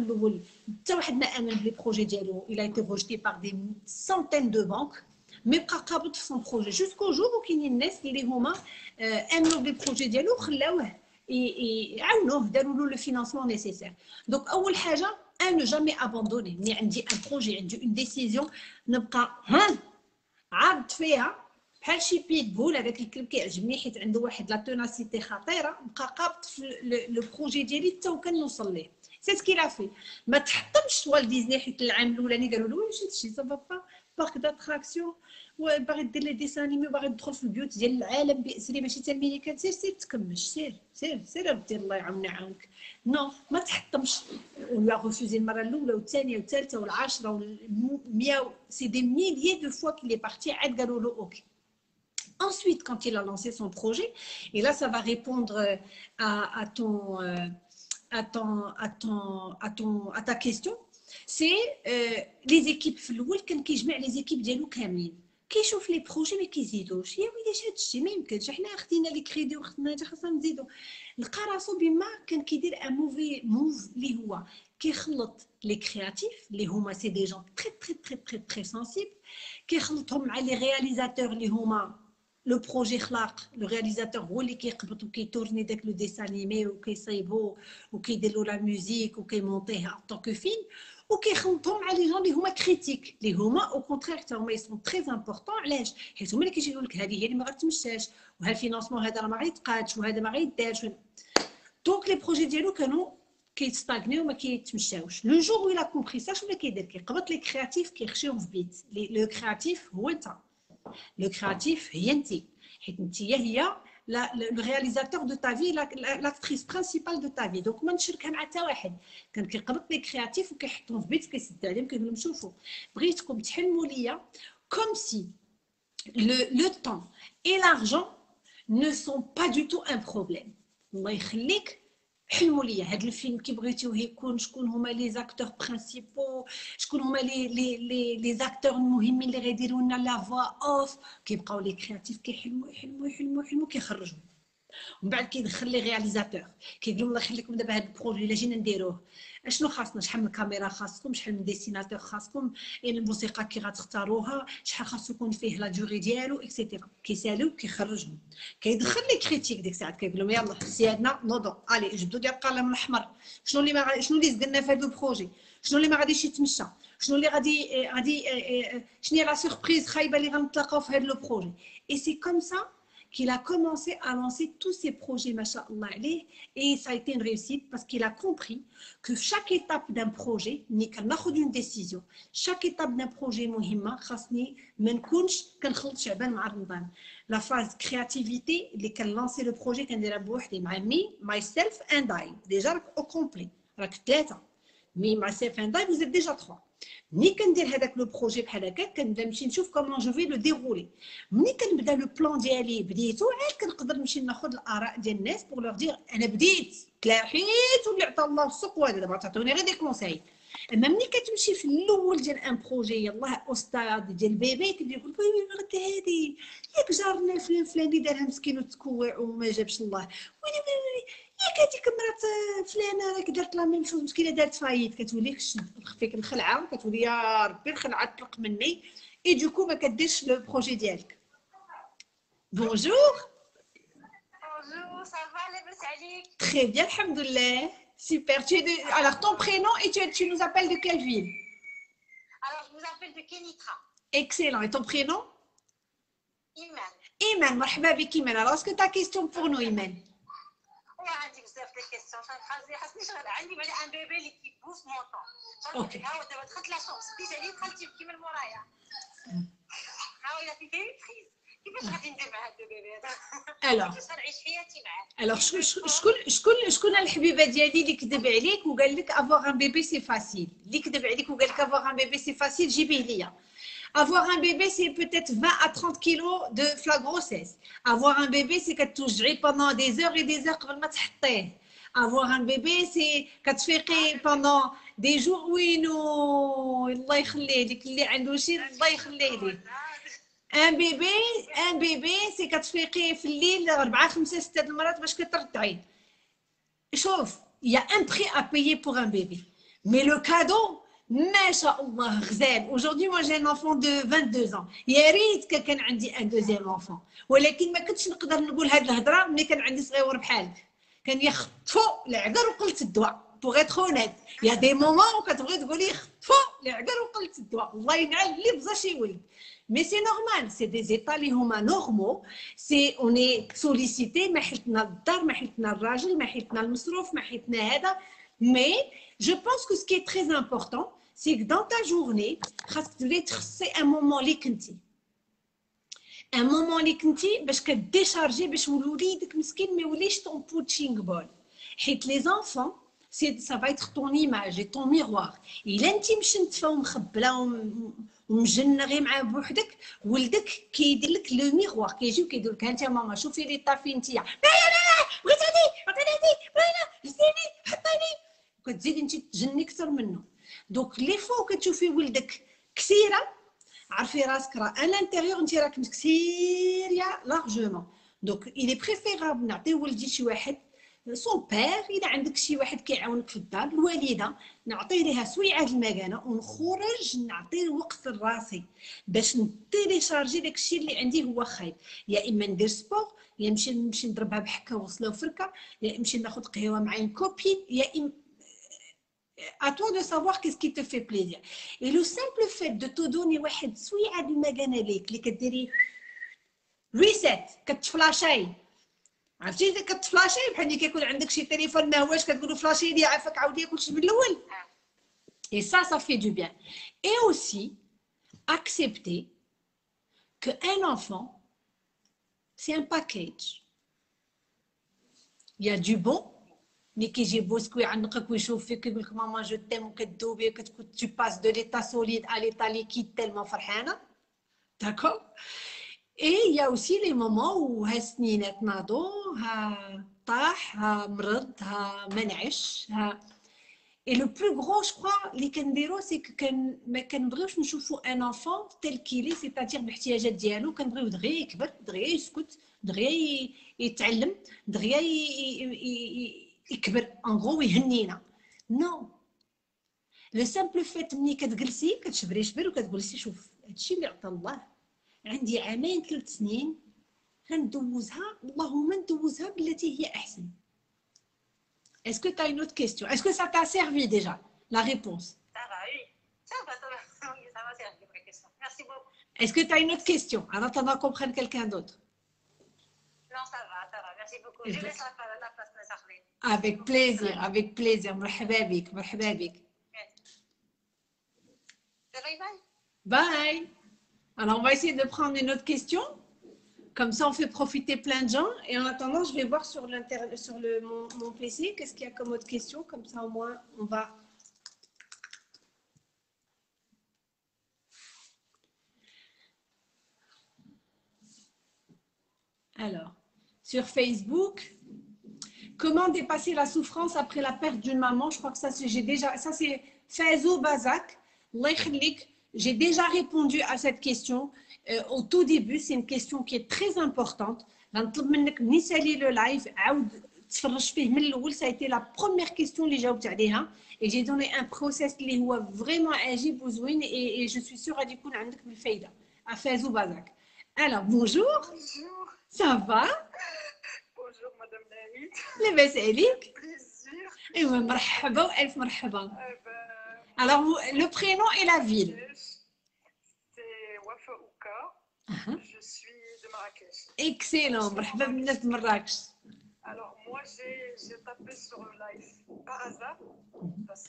les projets il a été rejeté par des centaines de banques. Mais son projet. Jusqu'au jour où il y a les projets dialogue, يعاونوه داروا له لو فينانسمون نيسيسير دونك اول حاجه ان نو جامي ابوندوني ملي عندي ان بروجي عندي اون ديسيزيون نبقى ها عاد فيها بحال شي بيتبول هذاك الكلب كيعجبني حيت عنده واحد لا توناسيتي خطيره نبقى قابط في لو بروجي ديالي حتى وكنوصل ليه سي سكي في ما تحطمش والت ديزني حيت العام الاولاني قالوا له واش هادشي سافا با بارك داتراكسيون وباغي دير لي ديسان انيمي وباغي تدخل في البيوت ديال العالم باسري ماشي حتى الميني كتسير سير تكمش سير سير سير ربي الله يعاوننا يعاونك نو ما تحطمش ولا غوفوزي المره الاولى والثانيه والثالثه والعاشره والمية سي دي ميليي دو فوا كي لي بارتي عاد قالوا له اوكي Ensuite, quand il a lancé son projet, et là, ça va répondre euh, à, à ton, euh, à, ton, à, ton, à, ton, à ta question, c'est euh, les équipes في الاول كان كيجمع les équipes ديالو كاملين كيشوف لي بروجي ما كيزيدوش يا ويلي هذا الشيء ما يمكنش حنا خدينا لي كريدي وخدنا هذا خاصنا نزيدو لقى راسو بما كان كيدير ان موفي موف اللي هو كيخلط لي كرياتيف اللي هما سي دي جون تري تري تري تري تري سونسيبل كيخلطهم مع لي رياليزاتور اللي هما لو بروجي خلاق لو رياليزاتور هو اللي كيقبط وكيتورني داك لو ديسان انيمي وكيصايبو وكيدير له لا ميوزيك وكيمونطيه طونك فيلم وكيخلطهم مع لي جون اللي هما كريتيك اللي هما او كونترير حتى هما يسون تري امبورطون علاش حيت هما اللي كيجيو لك هذه هي اللي ما غتمشاش وها الفينانسمون هذا راه ما غيتقادش وهذا ما غيدارش دونك لي بروجي ديالو كانوا كيتستاغنيو وما كيتمشاوش لو جور وي لا كومبري سا شنو كيدير كيقبط لي كرياتيف كيخشيهم في بيت لو كرياتيف هو انت لو كرياتيف هي انت حيت انت هي la, le, le, réalisateur de ta vie, l'actrice la, principale de ta vie. Donc, ما نشركها مع حتى واحد كان كيقبط لي كرياتيف وكيحطهم في بيت كيسد عليهم كيقول لهم شوفوا بغيتكم تحلموا ليا comme si le, le temps et l'argent ne sont pas du tout un problème. الله يخليك حلموا ليا هذا الفيلم كي بغيتيوه يكون شكون هما لي زاكتور برينسيبو شكون هما لي لي لي لي زاكتور المهمين اللي غيديروا لنا لا فوا اوف كيبقاو لي كرياتيف كيحلموا يحلموا يحلموا يحلموا كيخرجوا ومن بعد كيدخل لي رياليزاتور كيقول الله يخليكم دابا هذا البروجي إلا جينا نديروه أشنو خاصنا؟ شحال من كاميرا خاصكم؟ شحال من ديسيناتور خاصكم؟ يعني الموسيقى كي غتختاروها؟ شحال خاصو يكون فيه لا دوري ديالو؟ اكسيتيرا كيسالو كيخرجهم كيدخل لي كريتيك ديك الساعات كيقول لهم يلاه سيادنا نوضوا ألي جبدوا ديال القلم الأحمر. شنو اللي ما شنو اللي زدنا في هذا البروجي شنو اللي ما غاديش يتمشى؟ شنو اللي غادي غادي شنو هي لا سوربريز خايبة اللي غنتلاقاو في هذا البروجي اي سي كوم سا qu'il a commencé à lancer tous ses projets, masha'Allah, et ça a été une réussite parce qu'il a compris que chaque étape d'un projet, ni qu'à une décision, chaque étape d'un projet, muhimma, khasni, men kunch, kan ramadan. La phase créativité, les qu'elle lancé le projet, quand elle a bouhdé, me, myself and I, déjà au complet. Rak me, myself and I, vous êtes déjà trois. ملي كندير هذاك لو بروجي بحال هكا كنبدا نمشي نشوف كومون جو في لو ديرولي ملي كنبدا لو بلان ديالي بديتو عاد كنقدر نمشي ناخذ الاراء ديال الناس بوغ لوغ دير أنا بديت تلاحيت واللي عطا الله السوق وهذا دابا تعطوني غير دي كونساي اما ملي كتمشي في الأول ديال ان بروجي يلاه أستاذ ديال بيبي كيجي يقول وي غلط هادي ياك جارنا الفلان الفلاني دارها مسكين وتكوع وما جابش الله ويلي ياك هذيك مرات فلانه راك دارت لا ميم شوز مسكينه دارت فايت كتولي فيك الخلعه كتولي يا ربي الخلعه تطلق مني اي دوكو ما كديرش لو بروجي ديالك بونجور بونجور صافا لاباس عليك Très bien, alhamdoulilah. Super. Tu es de... Alors, ton prénom et tu, tu nous appelles de quelle ville Alors, je vous appelle de Kenitra. Excellent. Et ton prénom Iman. Iman. مرحبا بك Iman. Alors, est-ce que tu as question pour nous, Iman وعندي بزاف ديال الكيستيون خاصني خاصني شغل عندي بعدا ان بيبي اللي كيبوس مونطون أوكي. ها هو دابا دخلت لا شومس ديت عليه دخلت تبكي من مورايا ها هو الا في كاين تخيل كيفاش غادي ندير مع هاد البيبي هذا Alors, كيفاش غنعيش حياتي معاه alors شكون [laughs] شكون شكون شكون الحبيبه ديالي اللي كذب عليك وقال لك افوار ان بيبي سي فاسيل اللي كذب عليك وقال لك افوار ان بيبي سي فاسيل جيبيه ليا Avoir un bébé, c'est peut-être 20 à 30 kilos de la grossesse. Avoir un bébé, c'est que tu joues pendant des heures et des heures قبل ما تحطيه. Avoir un bébé, c'est كتفيقي pendant des jours وينو؟ الله يخلي لك اللي عنده شي الله يخلي ليه. أن بيبي أن بيبي سي كتفيقي في الليل أربعة خمسة ستة د المرات باش كترضعي شوف يا أن بري ا payer pour un bébé. Mais le cadeau ما شاء الله غزال. Aujourd'hui moi j'ai un enfant de 22 ans. يا ريت كان عندي ان دوزيام enfant. ولكن ما كنتش نقدر نقول هاد الهضرة ملي كان عندي صغيور بحالك كان يخطفوا العقر وقلت الدواء بوغ اتر اونيت يا دي مومون وكتبغي تقولي يخطفوا العقر وقلت الدواء الله ينعل اللي بزا شي ولد Mais c'est normal, c'est des états اللي هما normaux. C'est on est sollicité ما حلتنا الدار ما حلتنا الراجل ما حلتنا المصروف ما حلتنا هذا. Mais je pense que ce qui est très important, c'est que dans ta journée, خاصك تولي تخصي un moment ليك انت. ان مومون اللي كنتي باش كديشارجي باش وليدك مسكين ما يوليش طون بوتشينغ بول حيت لي زونفون سي سا فا ايتر طون ايماج اي طون ميغوار الا انت مشنتفه ومخبله وم- ومجنه غير مع بوحدك ولدك كيدير لك لو ميغوار كيجي وكيدير لك انت ماما شوفي لي طافي انت لا لا لا بغيت هادي عطيني هادي لا جديني حطيني كتزيد انت تجني أكثر منه دونك لي فو كتشوفي ولدك كثيره عرفي راسك راه ان انتيريور انت راك كثيريه لارجومون. دونك الي بريفيرابل نعطي ولدي شي واحد سون بير إذا عندك شي واحد كيعاونك في الدار الوالدة نعطي ليها سويعة المكانة ونخرج نعطي وقت لراسي باش نتيليشارجي داكشي اللي عندي هو خايب. يا إما ندير سبور يا نمشي نمشي نضربها بحكة وصلة وفركة يا نمشي ناخذ قهوة مع copine يا إما à toi de savoir qu'est-ce qui te fait plaisir. Et le simple fait de te donner واحد سويعه المكانه ليك اللي كديري ريسيت كتفلاشاي عرفتي اذا كتفلاشي بحال اللي كيكون عندك شي تليفون ما هواش كتقولوا فلاشي لي عافاك عاودي كلشي من الاول et ça ça fait du bien et aussi accepter que un enfant c'est un package il y a du bon ملي كيجي بوسك ويعنقك ويشوف فيك كيقول لك ماما جو تيم وكتذوبي كتكون tu passes de l'état solide à l'état liquide tellement فرحانه d'accord Et il y a aussi les moments où ها سنينات ناضوا ها طاح ها مرض ها منعش ها Et le plus gros, je crois, اللي كنديرو سي كن ما كنبغيوش نشوفوا ان انفون تيل كيلي سيتاتير بالاحتياجات ديالو كنبغيو دغيا يكبر دغيا يسكت دغيا ي- يتعلم دغيا ي- ي- ي- يكبر ان غرو يهنينا نو لو سامبل فيت ملي كتجلسي كتشبري شبر وكتقولي شوف هادشي اللي عطا الله عندي عامين ثلاث سنين غندوزها اللهم ندوزها بالتي هي احسن Est-ce que tu as une autre question Est-ce que ça t'a servi déjà la réponse Ça va, oui. Ça va, ça va. Oui, ça va servir pour la question. Merci beaucoup. Est-ce que tu as une autre question En attendant qu'on prenne quelqu'un d'autre. Non, ça va, ça va. Merci beaucoup. Et Je je- laisse la, la place à Sarlene. Avec plaisir, avec plaisir. مرحبا بك مرحبا بك. Bye bye. Bye. Alors on va essayer de prendre une autre question. Comme ça, on fait profiter plein de gens. Et en attendant, je vais voir sur, l'inter- sur le, mon, mon PC qu'est-ce qu'il y a comme autre question. Comme ça, au moins, on va. Alors, sur Facebook, Comment dépasser la souffrance après la perte d'une maman? Je crois que ça, j'ai déjà. Ça, c'est Faizou Bazak. J'ai déjà répondu à cette question euh, au tout début. C'est une question qui est très importante. le live, ça a été la première question que j'ai obtenue. Et j'ai donné un process qui est vraiment agile, et, et je suis sûre du coup, à Faizou Bazak. Alors, bonjour. Bonjour. Ça va? Madame Naïd, لاباس عليك plaisir. ايوا مرحبا والف مرحبا Eh ben, alors vous- le prénom et la ville c'est Wafa Ouka, Uh-huh. je suis de Marrakech. excellent مرحبا بالناس de Marrakech Alors moi j'ai j'ai tapé sur le live par hasard parce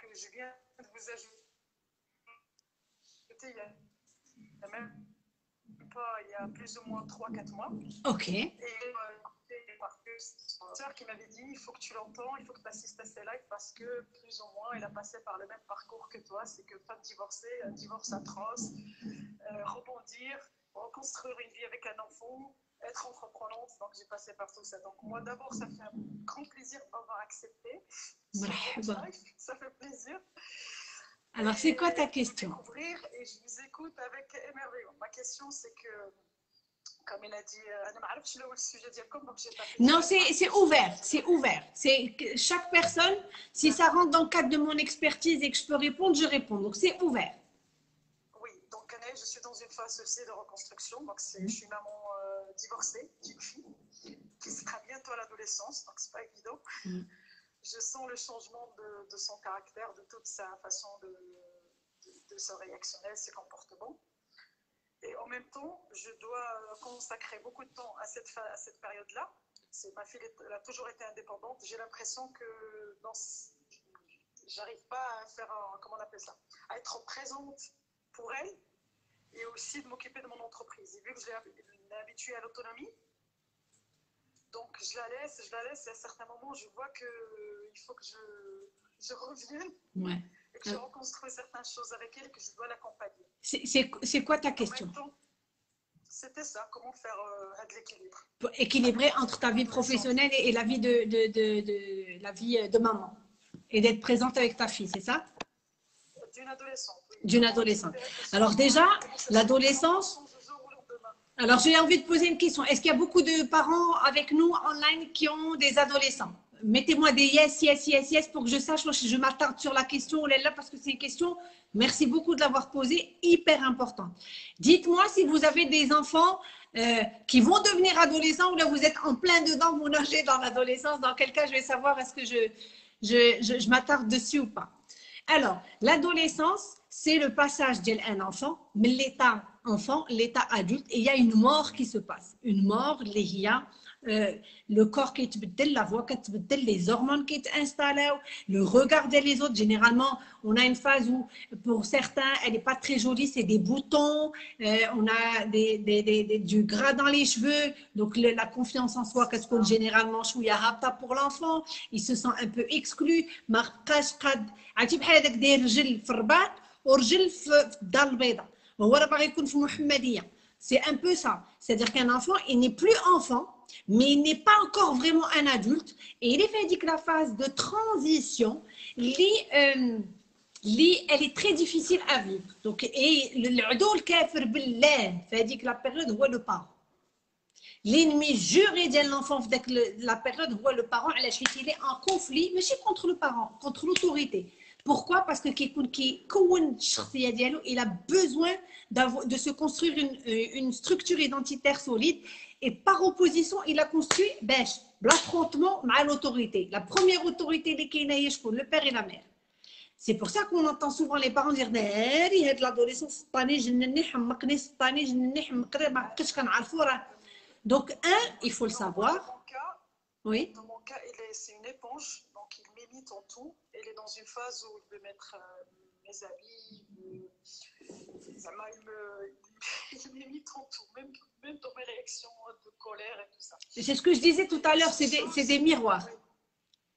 que je viens de vous ajouter il y a, il y a même pas il y a plus ou moins 3-4 mois. ok Et euh, parce que c'est ma soeur qui m'avait dit il faut que tu l'entends, il faut que tu assistes à ces lives parce que plus ou moins elle a passé par le même parcours que toi, c'est que femme divorcée, un divorce atroce, euh, rebondir, reconstruire une vie avec un enfant, être entreprenante, donc j'ai passé par tout ça. Donc moi d'abord ça fait un grand plaisir d'avoir accepté. Ça fait plaisir. alors c'est quoi ta question? et je vous écoute avec émerveillement. Ma question c'est que comme il a dit, euh, non, c'est ouvert, c'est ouvert. C'est chaque personne, si ça rentre dans le cadre de mon expertise et que je peux répondre, je réponds. Donc c'est ouvert. Oui, donc je suis dans une phase aussi de reconstruction. Je suis maman euh, divorcée d'une fille qui sera bientôt à l'adolescence, donc c'est pas évident. Mm. Je sens le changement de, son caractère, de toute sa façon de, de se réactionner, ses comportements. Et en même temps, je dois consacrer beaucoup de temps à cette, à cette période-là. Ma fille elle a toujours été indépendante. J'ai l'impression que dans, j'arrive pas à faire comment on appelle ça, à être présente pour elle et aussi de m'occuper de mon entreprise. Et vu que je l'ai habituée à l'autonomie, donc je la laisse, je la laisse et à certains moments je vois qu'il faut que je, je revienne Ouais. Et que j'ai reconstruit certaines choses avec elle que je dois l'accompagner. C'est- quoi ta En question? C'était ça, comment faire euh, de l'équilibre. Pour équilibrer entre ta vie professionnelle et, et la vie de, de, de- de- la vie de maman et d'être présente avec ta fille, c'est ça? D'une adolescente. oui. D'une adolescente. Alors déjà, l'adolescence, Alors, j'ai envie de poser une question. Est-ce qu'il y a beaucoup de parents avec nous online qui ont des adolescents? Mettez-moi des yes, yes, yes, yes pour que je sache. Moi, je m'attarde sur la question, oh là là, parce que c'est une question, merci beaucoup de l'avoir posée, hyper importante. Dites-moi si vous avez des enfants euh, qui vont devenir adolescents ou là, vous êtes en plein dedans, vous nagez dans l'adolescence. Dans quel cas, je vais savoir est-ce que je, je, je, m'attarde dessus ou pas. Alors, l'adolescence, c'est le passage d'un enfant, mais l'état enfant, l'état adulte, et il y a une mort qui se passe. Une mort, il y a euh, euh, le corps qui est la voix qui est les hormones qui sont installées, le regard des autres. Généralement, on a une phase où, pour certains, elle n'est pas très jolie, c'est des boutons, euh, on a des, des, des, du gras dans les cheveux. Donc, le, la confiance en soi, qu'est-ce qu'on généralement, chouïa rapta pour l'enfant, il se sent un peu exclu. C'est un peu ça. C'est-à-dire qu'un enfant, il n'est plus enfant mais il n'est pas encore vraiment un adulte. Et il est fait que la phase de transition, euh, elle est très difficile à vivre. Donc, et le kafir billah, fait dit que la période où le parent. L'ennemi juré de l'enfant, la période où le parent, il est en conflit, mais c'est contre le parent, contre l'autorité. Pourquoi? Parce que il a besoin de se construire une euh, structure identitaire solide et par opposition, il a construit l'affrontement à l'autorité. La première autorité des Kénaïs, le père et la mère. C'est pour ça qu'on entend souvent les parents dire l'adolescence, hein? donc, un, il faut le savoir. Oui. Dans mon cas, c'est une éponge, donc il m'imite en tout. Elle est dans une phase où il veut mettre euh, mes habits, euh, il en tout, même, même dans mes réactions de colère et tout ça. C'est ce que je disais tout à l'heure, c'est des, c'est des miroirs.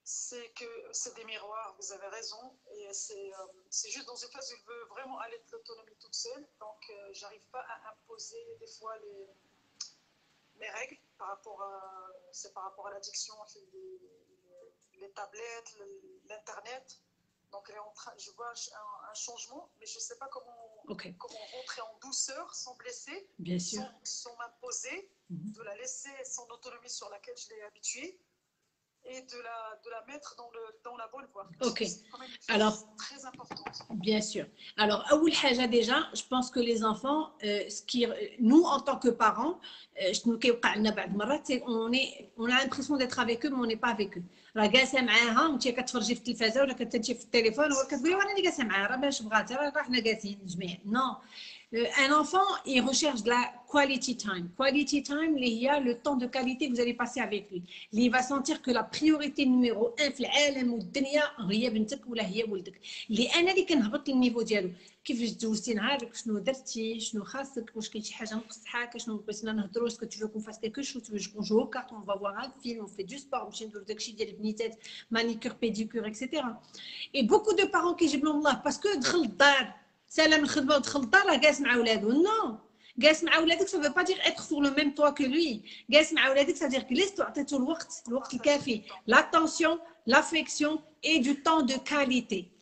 C'est que c'est des miroirs, vous avez raison, et c'est euh, c'est juste dans une phase où il veut vraiment aller de l'autonomie toute seule, donc euh, j'arrive pas à imposer des fois les, mes règles par rapport à c'est par rapport à l'addiction, les, les tablettes, le- l'internet. Donc elle est en train, je vois un, un changement, mais je sais pas comment Comment rentrer en douceur sans blesser, bien sûr. sans, sans m'imposer, Mhm. de la laisser son autonomie sur laquelle je l'ai habituée et de la, de la mettre dans, le, dans la bonne voie. Parce Ok. que c'est quand même une chose Alors- très importante. Bien sûr. Alors, أول حاجة déjà, je pense que les enfants, euh, ce qui, nous en tant que parents, euh, شنو كيوقع لنا بعض المرات c'est on est, on a l'impression d'être avec eux, mais on n'est pas avec eux. راه جالسه معاها وانت كتفرجي في التلفازه ولا كتمشي في التليفون وكتقولي وانا اللي جالسه معاها راه باش بغات راه راه حنا جالسين جميع نو un enfant, il recherche de la quality time. Quality time, il y a le temps de qualité que vous allez passer avec lui. Il va sentir que la priorité numéro un في العالم والدنيا هي بنتك ولا هي ولدك. اللي انا اللي كنهبط النيفو ديالو كيفاش تزوجتي نهارك شنو درتي شنو خاصك واش كاين شي حاجه مقصحاك شنو بغيتينا نهضروا اسكو tu veux qu'on fasse quelque chose tu veux qu'on joue aux cartes on va voir un film on fait du sport نمشي نديرو داكشي ديال البنيتات مانيكير بيديكير اكسيتيرا et beaucoup de parents كيجيب لهم الله باسكو دخل الدار سلام الخدمه ودخل الدار راه جالس مع ولادو نو جالس مع ولادك ça veut pas dire être sur le même toit que lui جالس مع ولادك ça veut dire que لست عطيته الوقت الوقت الكافي l'attention l'affection et du temps de qualité كنوعدكم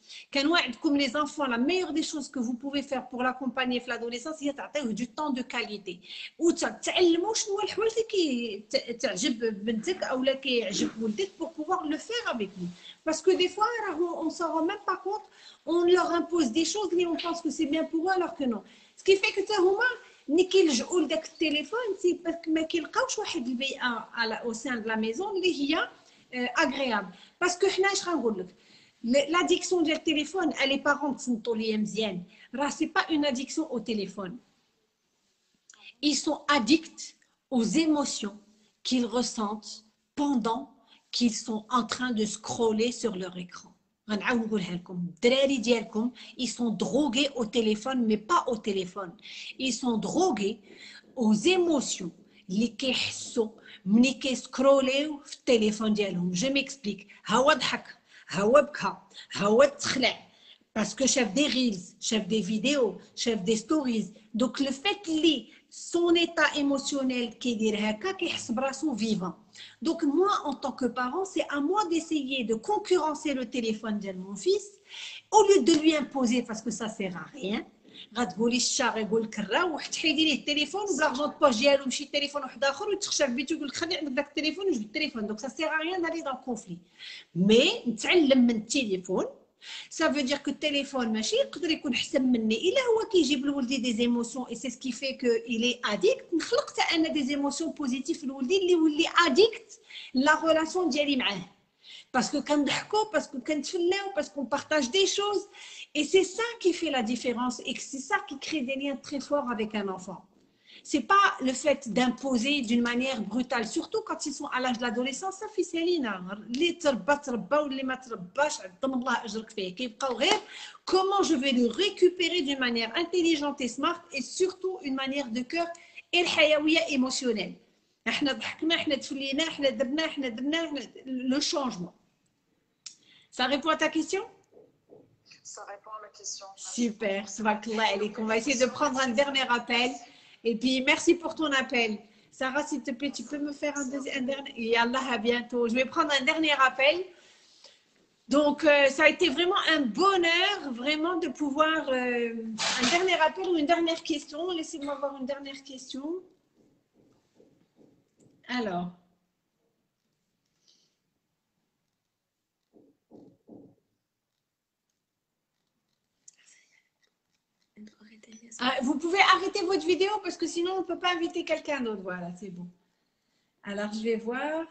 les enfants la meilleure des choses que vous pouvez faire pour l'accompagner في l'adolescence هي تعطيوه du temps de qualité وتعلموا شنو هو الحوايج اللي كي ت- تعجب بنتك او لا كيعجب ولدك pour pouvoir le faire avec lui parce que des fois راه on s'en rend même pas compte on leur impose des choses mais on pense que c'est bien pour eux alors que non ce qui fait que حتى هما ملي كيلجؤوا لذاك التليفون سي باسكو ما كيلقاوش واحد البيئه على او سان دو لا ميزون اللي هي اغريابل باسكو حنا اش غنقول لك l'addiction ديال التليفون les parents تصنتوا ليا مزيان راه سي با اون addiction au téléphone ils sont addicts aux émotions qu'ils ressentent pendant qu'ils sont en train de scroller sur leur écran. غنعاود نقولها لكم الدراري ديالكم ils sont drogués au téléphone mais pas au téléphone ils sont drogués aux émotions اللي كيحسوا ملي كيسكروليو في التليفون ديالهم جو ميكسبليك ها هو ضحك ها هو بكى ها هو تخلع Parce que chef des reels, chef des vidéos, chef des stories. Donc le fait que son état émotionnel qui est vivant. Donc moi, en tant que parent, c'est à moi d'essayer de concurrencer le téléphone de mon fils au lieu de lui imposer parce que ça sert à rien. غتقولي الشاغ يقول لك الرا وتحيدي ليه التليفون وبلاغجون باج ديالو مشي تليفون واحد آخر وتخشى في بيتو يقول لك خلي عندك داك التليفون وجبد التليفون. دونك سا سيغ ريان دالي دون كونفلي مي نتعلم من التليفون. Veut dire que le téléphone, ماشي يقدر يكون أحسن مني. إلا هو كيجيب لولدي دي زيموسيون اي سي سكي في كو الي اديكت نخلق حتى أنا دي زيموسيون بوزيتيف لولدي اللي يولي اديكت لا ريلاسيون ديالي معاه. باسكو كنضحكوا باسكو كنتفلاو باسكو بارطاج دي شوز Et c'est ça qui fait la différence et c'est ça qui crée des liens très forts avec un enfant. C'est pas le fait d'imposer d'une manière brutale, surtout quand ils sont à l'âge de l'adolescence, ça fait Célina. Comment je vais le récupérer d'une manière intelligente et smart et surtout une manière de cœur et émotionnelle. Le changement. Ça répond à ta question? Ça répond à ma question. Super, On va essayer de prendre un dernier appel. Et puis, merci pour ton appel. Sarah, s'il te plaît, tu peux me faire un dernier. Et Allah, à bientôt. Je vais prendre un dernier appel. Donc, euh, ça a été vraiment un bonheur, vraiment, de pouvoir. Euh, un dernier appel ou une dernière question. Laissez-moi voir une dernière question. Alors. Ah, vous pouvez arrêter votre vidéo parce que sinon on ne peut pas inviter quelqu'un d'autre. Voilà, c'est bon. Alors, je vais voir.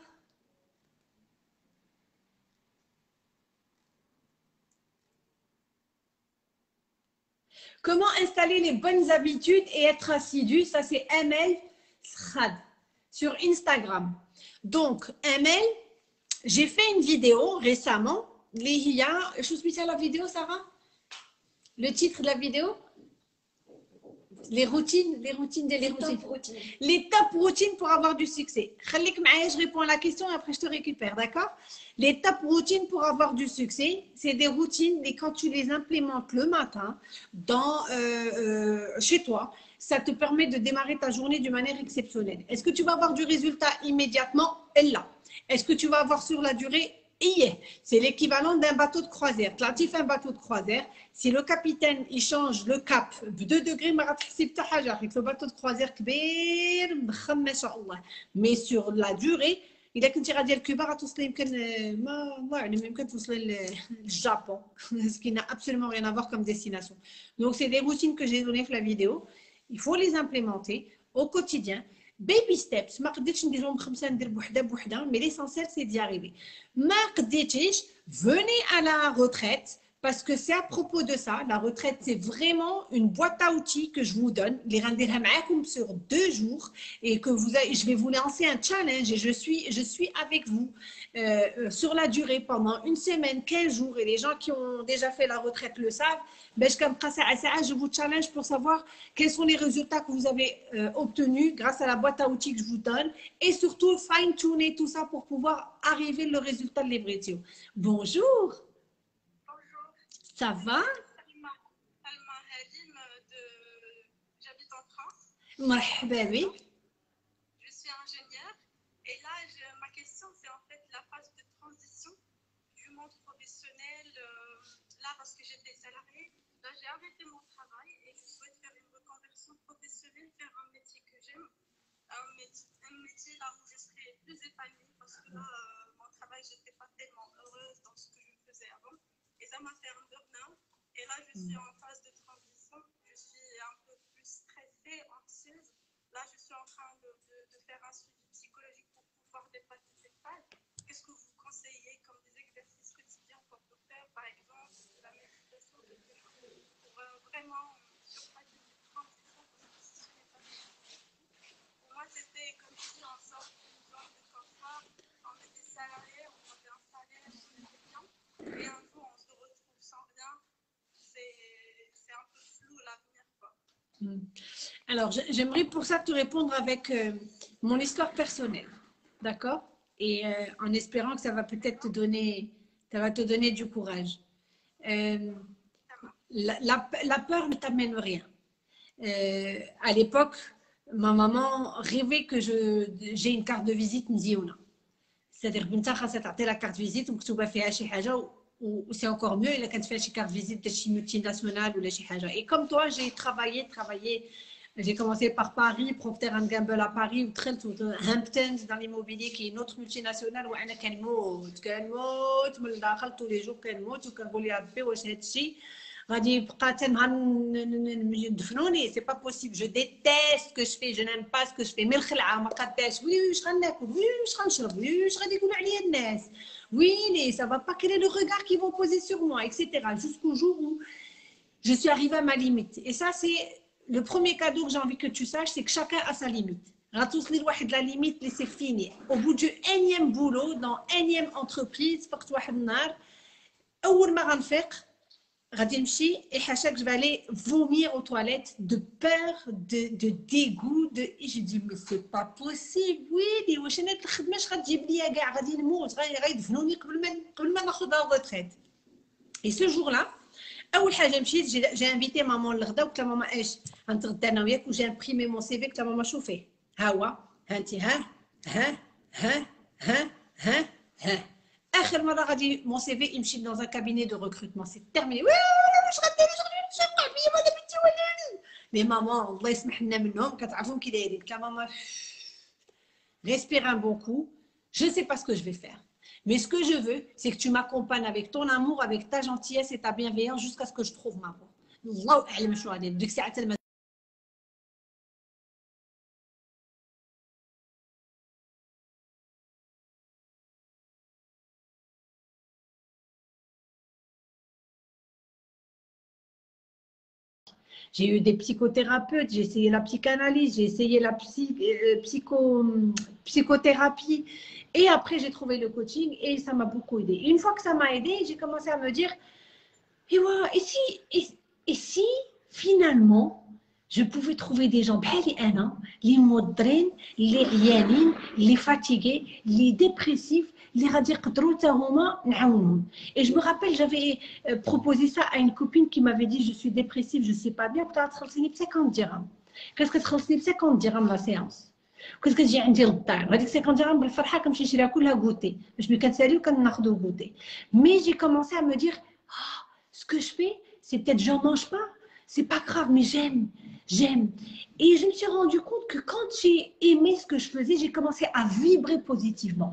Comment installer les bonnes habitudes et être assidu? Ça, c'est ML Srad sur Instagram. Donc, ML, j'ai fait une vidéo récemment. Les je suis la vidéo, Sarah? Le titre de la vidéo? Les routines, les routines, les, routines. Les top routines pour avoir du succès. Je réponds à la question et après je te récupère, d'accord? Les top routines pour avoir du succès, c'est des routines, et quand tu les implémentes le matin dans, euh, euh, chez toi, ça te permet de démarrer ta journée d'une manière exceptionnelle. Est-ce que tu vas avoir du résultat immédiatement? Là. Est-ce que tu vas avoir sur la durée? C'est l'équivalent d'un bateau de croisière. Tlatif, un bateau de croisière. Si le capitaine il change le cap, de 2 degrés, avec le bateau de croisière, mais sur la durée, il a qu'une tirade de Cuba, euh, euh, le Japon, [laughs] ce qui n'a absolument rien à voir comme destination. Donc, c'est des routines que j'ai données dans la vidéo. Il faut les implémenter au quotidien. Baby steps, ما قدرتش نديرهم خمسه ندير بوحده بوحده mais l'essentiel c'est d'y arriver ما قدرتيش venez à la retraite parce que c'est à propos de ça. La retraite, c'est vraiment une boîte à outils que je vous donne. Les comme sur deux jours et que vous je vais vous lancer un challenge et je suis, je suis avec vous euh, euh, sur la durée pendant une semaine, 15 jours. Et les gens qui ont déjà fait la retraite le savent. Ben, je vous challenge pour savoir quels sont les résultats que vous avez euh, obtenus grâce à la boîte à outils que je vous donne et surtout fine-tuner tout ça pour pouvoir arriver le résultat de l'ébrétio. Bonjour. Ça va? J'habite en France. oui. Je suis ingénieure et là, ma question, c'est en fait la phase de transition du monde professionnel. Euh, là, parce que j'étais salariée, là, j'ai arrêté mon travail et je souhaite faire une reconversion professionnelle, faire un métier que j'aime, un métier, un métier, là où je serais plus épanouie parce que là, euh, mon travail, j'étais pas tellement heureuse dans ce que je faisais avant. Et ça m'a fait un burn-out. Et là, je suis en phase de transition. Je suis un peu plus stressée, anxieuse. Là, je suis en train de, faire un suivi psychologique pour pouvoir dépasser cette phase. Qu'est-ce que vous conseillez comme des exercices quotidiens qu'on peut faire, par exemple, de la méditation, pour euh, vraiment surpasser cette transition Pour moi, c'était comme si on sort d'une zone de confort, on était salarié, on avait un salaire, on était bien. Hmm. Alors, j'aimerais pour ça te répondre avec euh, mon histoire personnelle, d'accord? Et euh, en espérant que ça va peut-être te donner, ça va te donner du courage. Euh, la, peur ne t'amène rien. à l'époque, ma maman rêvait que j'ai une carte de visite, me dit ou non. C'est-à-dire, la carte de visite ou que tu vas faire و c'est encore mieux إلا كانت فيها شي carte visite de شي multinationale ولا شي حاجة. Et comme toi, j'ai travaillé, travaillé. J'ai commencé par Paris, Procter Gamble à Paris, ou Trent, ou Hamptons dans l'immobilier qui est une autre multinationale وانا كنموت كنموت من الداخل tous les jours كنموت وكنقول يا ربي واش هذا الشيء غادي يبقى حتى نهار ن- ن- ن- يدفنوني سي با بوسيبل جو ديتيست كو جو في جو نيم با سكو جو في من الخلعه ما قداش وي واش غناكل وي واش غنشرب وي واش غادي يقولوا عليا الناس ويلي ça va pas quel est le regard qu'ils vont poser sur moi etc jusqu'au jour où je suis arrivée à ma limite et ça c'est le premier cadeau que j'ai envie que tu saches c'est que chacun a sa limite غتوصلي لواحد la limite اللي c'est fini au bout du énième boulot dans énième entreprise فقت واحد النهار اول ما غنفيق غادي نمشي et حاشاك je vais aller vomir aux toilettes de peur de, de dégoût de et je dis mais c'est pas possible ويلي واش انا هاد الخدمه اش غتجيب ليا كاع غادي نموت غادي غيدفنوني قبل ما قبل ما ناخذ لا retraite et ce jour là اول حاجه مشيت جي جي انفيتي ماما للغدا قلت لها ماما ايش غنتغدى انا وياك وجي امبريمي مون سي في قلت لها ماما شوفي ها هو ها انت ها ها ها ها ها ها اخر مره غادي مون سي في يمشي dans un cabinet de recrutement c'est terminé وي واش غديري واش غاديري تشمع فيا ولا بنتي ولا مي ماما الله يسمح لنا منهم كتعرفهم كي دايرين قلت لها ماما respire un bon coup je ne sais pas ce que je vais faire mais ce que je veux c'est que tu m'accompagnes avec ton amour avec ta gentillesse et ta bienveillance jusqu'à ce que je trouve ma voie J'ai eu des psychothérapeutes, j'ai essayé la psychanalyse, j'ai essayé la euh, psycho, psychothérapie. Et après, j'ai trouvé le coaching et ça m'a beaucoup aidé. Une fois que ça m'a aidé, j'ai commencé à me dire et, et, si, et, si finalement je pouvais trouver des gens, les les modrines, les rianines, les fatigués, les dépressifs, اللي غادي يقدروا حتى هما نعاونهم et je me rappelle j'avais euh, proposé ça à une copine qui m'avait dit je suis dépressive je sais pas bien قلت لها تخلصيني ب 50 درهم كانت كتخلصني ب 50 درهم لا سيونس كنت كتجي عندي للدار هذيك 50 درهم بالفرحه كنمشي نشريها كلها غوتي باش ملي كنسالي وكناخذوا غوتي مي جي commencé à me dire ah, ce que je fais c'est peut-être j'en mange pas c'est pas grave mais j'aime j'aime et je me suis rendu compte que quand j'ai aimé ce que je faisais j'ai commencé à vibrer positivement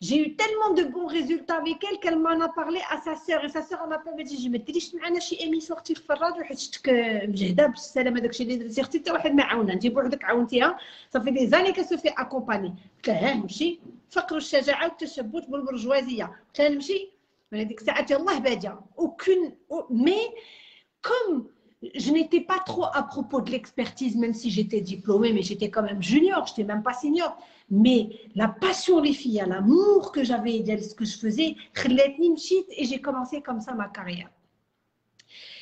j'ai eu tellement de bons résultats avec elle qu'elle m'en a parlé à sa sœur et sa sœur en a pas dit ما ديريش معنا شي ايميسيون اختي في الراديو حيت شفتك مجهده بالسلامه داكشي اللي درتي اختي حتى واحد ما عاونها انت بوحدك عاونتيها صافي دي زاني كسو في اكومباني قلت لها ها نمشي فقر الشجاعه والتشبث بالبرجوازيه قلت لها نمشي من هذيك الساعه يلاه باديه aucune mais comme je n'étais pas trop à propos de l'expertise, même si j'étais diplômée, mais j'étais quand même junior, je n'étais même pas senior. Mais la passion des filles, l'amour que j'avais ce que je faisais, et j'ai commencé comme ça ma carrière.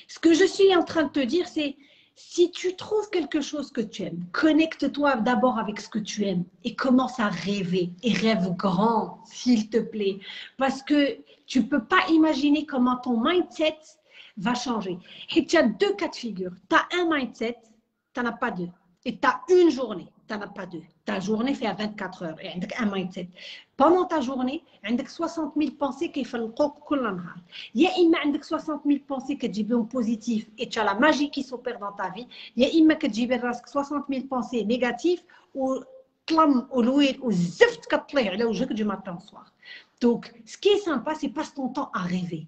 Ce que je suis en train de te dire, c'est si tu trouves quelque chose que tu aimes, connecte-toi d'abord avec ce que tu aimes et commence à rêver. Et rêve grand, s'il te plaît. Parce que tu ne peux pas imaginer comment ton mindset va changer. Et tu as deux cas de figure. Tu as un mindset, tu n'en as pas deux. Et tu as une journée, tu n'en as pas deux. Ta journée fait à 24 heures un mindset. Pendant ta journée, tu as 60 000 pensées qui font le Il y a 60 000 pensées qui sont positives et tu as la magie qui s'opère dans ta vie. Il y a tu 60 000 pensées négatives ou tlam ou l'ouïd ou zift qui te là au jeu du matin au soir. Donc, ce qui est sympa, c'est passe ton temps à rêver.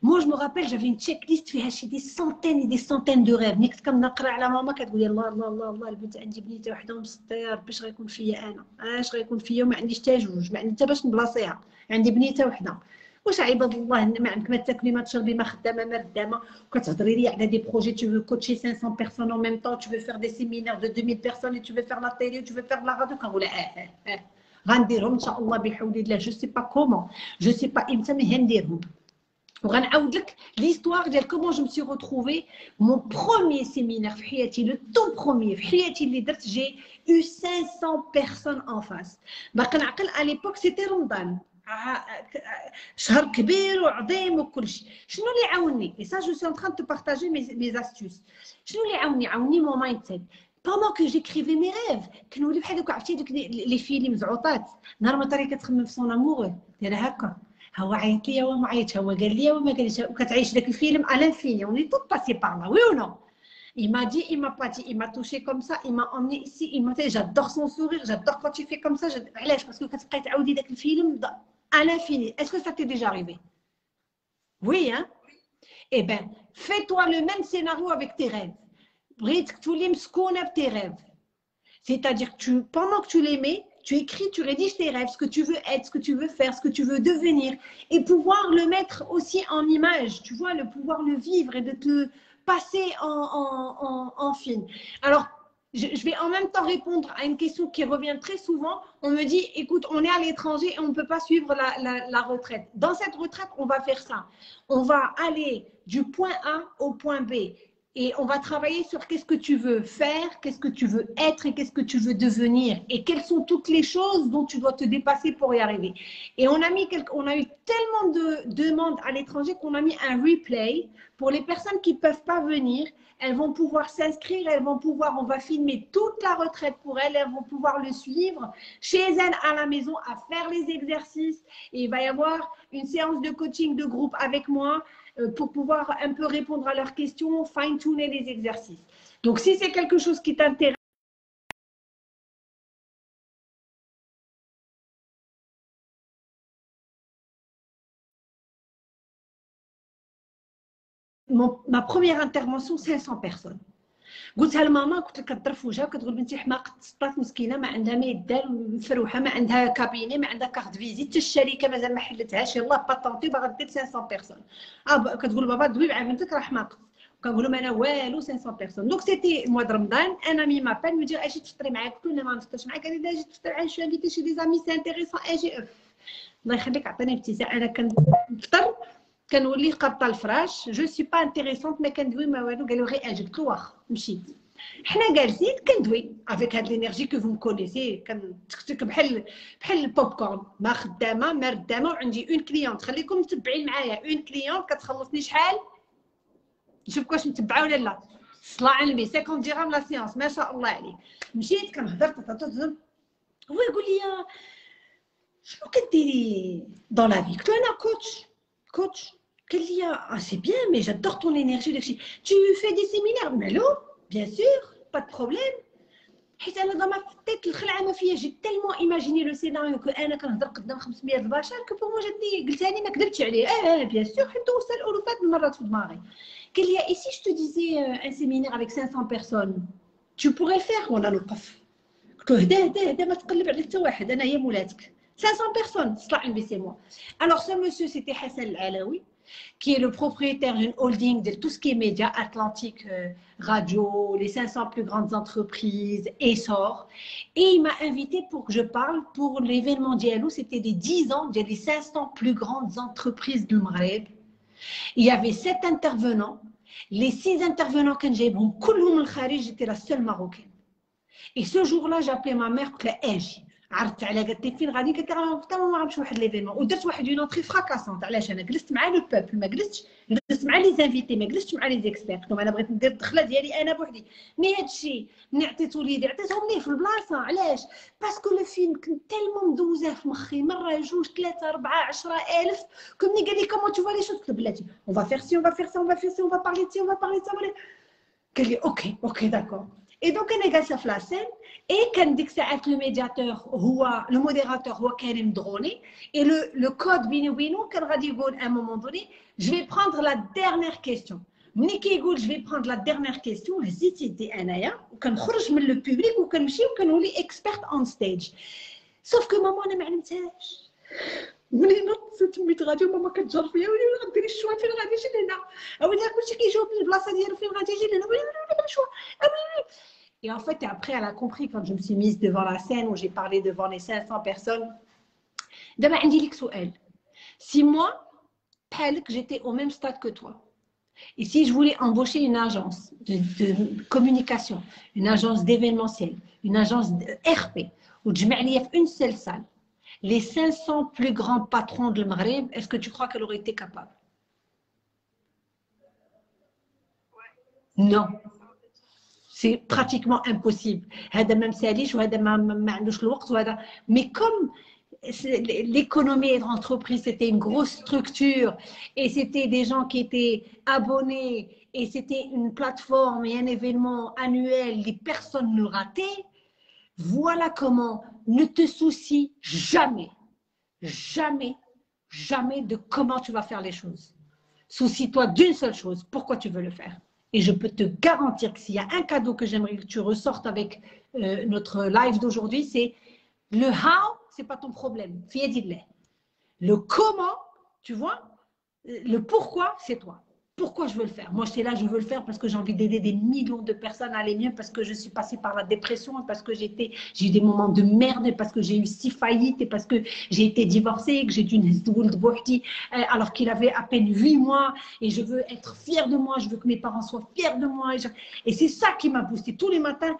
Moi, je me rappelle, j'avais une checklist فيها شي des centaines et des centaines de rêves. نيك كنقرا على ماما كتقول الله الله الله الله البنت عندي بنيته وحده ومسطيه ربي اش غيكون فيا أنا اش غيكون فيا وما عنديش حتى جوج ما عندي حتى باش نبلاصيها عندي بنيته وحده واش عباد الله ما عندك ما تاكلي ما تشربي ما خدامه ما ردامه وكتهضري لي على دي بروجي tu veux coacher 500 personnes en même temps tu veux faire des séminaires de 2000 personnes et tu veux faire la télé tu veux faire la radio كنقول آه آه آه غنديرهم ان شاء الله بحول الله جو سي با كومون جو سي با إمتى مي هنديرهم وغنعاود لك l'histoire ديال comment je me suis retrouvée mon premier séminaire في حياتي le tout premier في حياتي اللي درت j'ai eu 500 personnes en face باقي نعقل à l'époque c'était رمضان ع- شهر كبير وعظيم وكل شيء شنو اللي عاوني et ça je suis en train de te partager mes, mes astuces شنو اللي عاوني عاوني mon mindset pendant que j'écrivais mes rêves كنولي بحال دوك عرفتي دوك لي لي فيلم زعوطات نهار ما طري كتخمم في سون امور دايره هكا هو عيط لي هو ما عيطش هو قال لي هو ما قالش وكتعيش داك الفيلم à l'infini on est toutes passées par là oui ou non il m'a dit, il m'a pas dit, il m'a touché comme ça, il m'a emmené ici, il m'a fait, j'adore son sourire, j'adore quand il fait comme ça, j'ad- علاش parce que كتبقاي تعاودي داك الفيلم د- à l'infini. Est-ce que ça t'est déjà arrivé Oui, hein Eh bien, fais-toi le même scénario avec tes rêves. بغيتك تولي مسكونة بtes rêves. C'est-à-dire que tu, pendant que tu les mets, tu écris, tu rédiges tes rêves, ce que tu veux être, ce que tu veux faire, ce que tu veux devenir, et pouvoir le mettre aussi en image, tu vois, le pouvoir le vivre et de te passer en, en, en, film. Alors, je, je vais en même temps répondre à une question qui revient très souvent. On me dit, écoute, on est à l'étranger et on ne peut pas suivre la, la, la retraite. Dans cette retraite, on va faire ça. On va aller du point A au point B. Et on va travailler sur qu'est-ce que tu veux faire, qu'est-ce que tu veux être et qu'est-ce que tu veux devenir. Et quelles sont toutes les choses dont tu dois te dépasser pour y arriver. Et on a, mis on a eu tellement de demandes à l'étranger qu'on a mis un replay pour les personnes qui ne peuvent pas venir. Elles vont pouvoir s'inscrire, elles vont pouvoir, on va filmer toute la retraite pour elles, elles vont pouvoir le suivre chez elles à la maison à faire les exercices. Et il va y avoir une séance de coaching de groupe avec moi euh, pour pouvoir un peu répondre à leurs questions, fine-tuner les exercices. Donc si c'est quelque chose qui t'intéresse, mon- ma première intervention 500 personnes. قلتها لماما قلت لها كضرب في وجهها وكتقول بنتي حماقة سطات مسكينة ما عندها ما يدار مفروحة ما عندها كابيني ما عندها كارت فيزيت حتى الشركة مازال ما حلتهاش. يلاه باتونتي باغا دير 500 بيرسون آه كتقول بابا دوي مع بنتك راه حماقة. كنقول لهم أنا والو 500 بيرسون دونك سيتي موا رمضان ان امي مابال مي أجي تفطري معاك قلت له لا ما نفطرش معاك قال لي أجي تفطري معايا شو انفيتي شي دي زامي سي انتيريسون أجي اف الله يخليك عطيني ابتسام أنا كنفطر كنولي قابطه الفراش. جو سي با انتيريسونت ما كندوي ما والو. قالوا غير له واخا مشيت. حنا جالسين كندوي افيك هاد لينيرجي كو فو كونيسي كنتكتك بحال بحال البوب كورن ما خدامة ما ردامة. وعندي اون كليونت خليكم متبعين معايا. اون كليونت كتخلصني شحال؟ نشوف واش متبعة ولا لا. صلاة على النبي. 50 درهم لا سيونس ما شاء الله عليك. مشيت كنهضر. هو يقول لي شنو كديري دون لا في قلت له أنا كوتش كوتش قال لي اه سي بيان مي جادور طون انرجي داكشي tu fais des séminaires مالو بيان سور با دو بروبليم حيت انا ضما في التيت الخلعه ما فيا جيت تالمون ايماجيني لو سيناريو كو انا كنهضر قدام 500 البشر كو بور مو جاتني قلتها لي ما كذبتش عليه اه اه بيان سور حيت دوزت الالوفات من المرات في دماغي قال لي اي سي جو تو ديزي ان سيمينير افيك 500 بيرسون tu pourrais faire ولا نوقف قلت له هدا هدا هدا ما تقلب عليك حتى واحد انا هي مولاتك 500 personnes صلاح une c'est moi alors ce monsieur c'était Hassan Al-Alawi qui est le propriétaire d'une holding de tout ce qui est médias, Atlantique euh, Radio, les 500 plus grandes entreprises, Essor. Et il m'a invité pour que je parle pour l'événement d'Yalou, c'était les 10 ans des 500 plus grandes entreprises du Maghreb. Il y avait 7 intervenants. Les 6 intervenants que j'ai, bon, j'étais la seule marocaine. Et ce jour-là, j'ai appelé ma mère pour qu'elle. عرضت عليها قالت لي فين غادي؟ قلت لها حتى ما عرفتش واحد ليفينمون ودرت واحد اون اونتري فراكاسونت علاش؟ أنا جلست مع لو بوبل ما جلستش جلست مع لي زانفيتي ما جلستش مع لي زيكسبير قلت لهم أنا بغيت ندير الدخلة ديالي أنا بوحدي. مي هاد الشيء ملي عطيتو ليدي عطيتهم ليه في البلاصة؟ علاش؟ باسكو لو فيلم كنت تالمون مدوزاه في مخي. مرة جوج ثلاثة أربعة عشرة ألف. كون ملي قال لي كومون تو لي شوز قلت بلاتي. اون فا فير سي اون فا فير سي اون فا فير سي اون فا بارلي سي اون فا بارلي سي قال لي أوكي أوكي داكور Et donc, on a fait la scène et quand le médiateur, le modérateur, Karim Drone, et le, le code Binouinou, quand à un moment donné, je vais prendre la dernière question. Niki Gould, je vais prendre la dernière question. C'était Anaya, je le public, ou quand je suis experte on stage. Sauf que maman, elle m'a dit, ماما انا ما علمتهاش ملي نط تميت غادي وماما كتجر فيا ولي غديري الشوا فين غادي يجي لهنا اولي كلشي كيجاوب من البلاصه ديالو فين غادي يجي لهنا ولي ولي الشوا Et en fait, après, elle a compris quand je me suis mise devant la scène où j'ai parlé devant les 500 personnes. دابا عندي لك سؤال. Si moi, que j'étais au même stade que toi. Et si je voulais embaucher une agence de, de communication, une agence d'événementiel, une agence de RP, ou de une seule salle, les 500 plus grands patrons de Maghreb, est-ce que tu crois qu'elle aurait été capable? Non. C'est pratiquement impossible. Mais comme l'économie et l'entreprise, c'était une grosse structure et c'était des gens qui étaient abonnés et c'était une plateforme et un événement annuel, les personnes le rataient. Voilà comment ne te soucie jamais jamais jamais de comment tu vas faire les choses soucie-toi d'une seule chose pourquoi tu veux le faire et je peux te garantir que s'il y a un cadeau que j'aimerais que tu ressortes avec euh, notre live d'aujourd'hui, c'est le how, c'est pas ton problème. Fiedillah. Le comment, tu vois, euh, le pourquoi, c'est toi Pourquoi je veux le faire Moi, j'étais là, je veux le faire parce que j'ai envie d'aider des millions de personnes à aller mieux, parce que je suis passée par la dépression, parce que j'étais, j'ai eu des moments de merde, et parce que j'ai eu six faillites, et parce que j'ai été divorcée, que j'ai dû une Bouhti, euh, alors qu'il avait à peine huit mois, et je veux être fière de moi, je veux que mes parents soient fiers de moi. Et, je- et c'est ça qui m'a boosté tous les matins.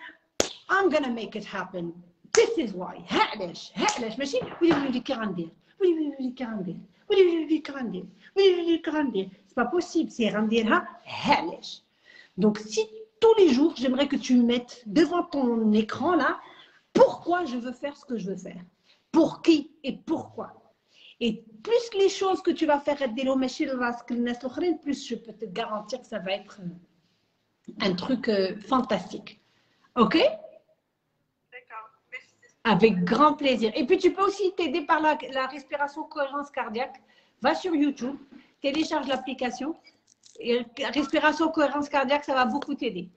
I'm gonna make it happen. This is why. هعلاش هعلاش ماشي ولي ولي ولي كي غندير ولي ولي ولي كي غندير ولي ولي ولي كي غندير ولي ولي ولي كي غندير c'est pas possible. C'est Donc, si tous les jours, j'aimerais que tu mettes devant ton écran là, pourquoi je veux faire ce que je veux faire? Pour qui et pourquoi? Et plus les choses que tu vas faire, plus je peux te garantir que ça va être un truc euh, fantastique. OK? Avec grand plaisir. Et puis, tu peux aussi t'aider par la respiration cohérence cardiaque. Va sur YouTube, télécharge l'application. Respiration cohérence cardiaque, ça va beaucoup t'aider.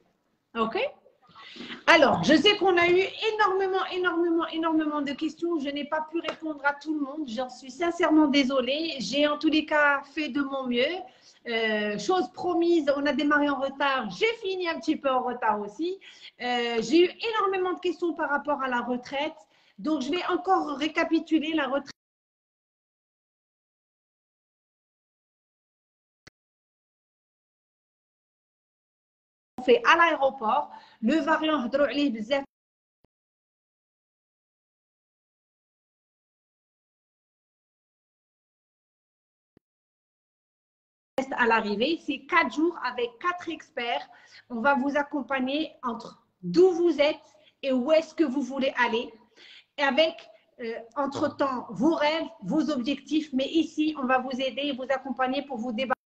OK? Alors, je sais qu'on a eu énormément, énormément, énormément de questions. Je n'ai pas pu répondre à tout le monde. J'en suis sincèrement désolée. J'ai en tous les cas fait de mon mieux. Euh, chose promise, on a démarré en retard. J'ai fini un petit peu en retard aussi. Euh, J'ai eu énormément de questions par rapport à la retraite. Donc, je vais encore récapituler la retraite. fait à l'aéroport. Le variant هضروا عليه بزاف test à l'arrivée. C'est quatre jours avec quatre experts. On va vous accompagner entre d'où vous êtes et où est-ce que vous voulez aller. Et avec, euh, entre-temps, vos rêves, vos objectifs. Mais ici, on va vous aider et vous accompagner pour vous débattre.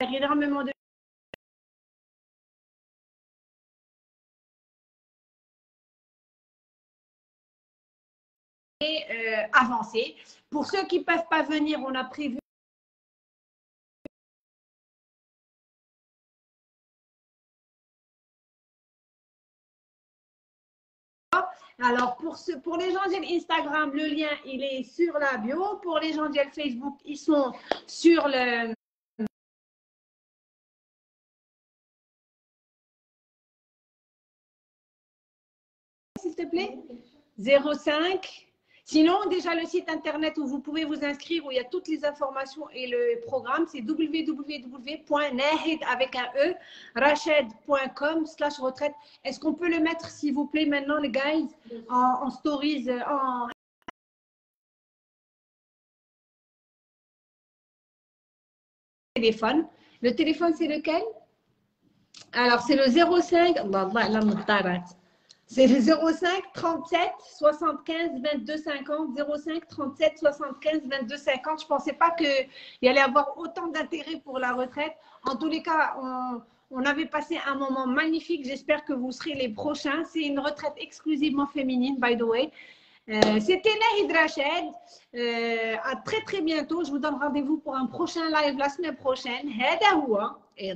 Énormément de euh, avancer. Pour ceux qui ne peuvent pas venir, on a prévu Alors, pour, ce, pour les gens de Instagram, le lien, il est sur la bio. Pour les gens de Facebook, ils sont sur le, te plaît? 05. Sinon, déjà le site internet où vous pouvez vous inscrire, où il y a toutes les informations et le programme, c'est www.nahid avec un E, rached.com slash retraite. Est-ce qu'on peut le mettre, s'il vous plaît, maintenant, les guys, en, en stories, euh, en téléphone? Le téléphone, c'est lequel? Alors, c'est le 05. C'est 05 37 75 22 50. 05 37 75 22 50. Je ne pensais pas qu'il y allait avoir autant d'intérêt pour la retraite. En tous les cas, on, avait passé un moment magnifique. J'espère que vous serez les prochains. C'est une retraite exclusivement féminine, by the way. Euh, c'était Nahid Rached. Euh, à très très bientôt. Je vous donne rendez-vous pour un prochain live la semaine prochaine. Hada Et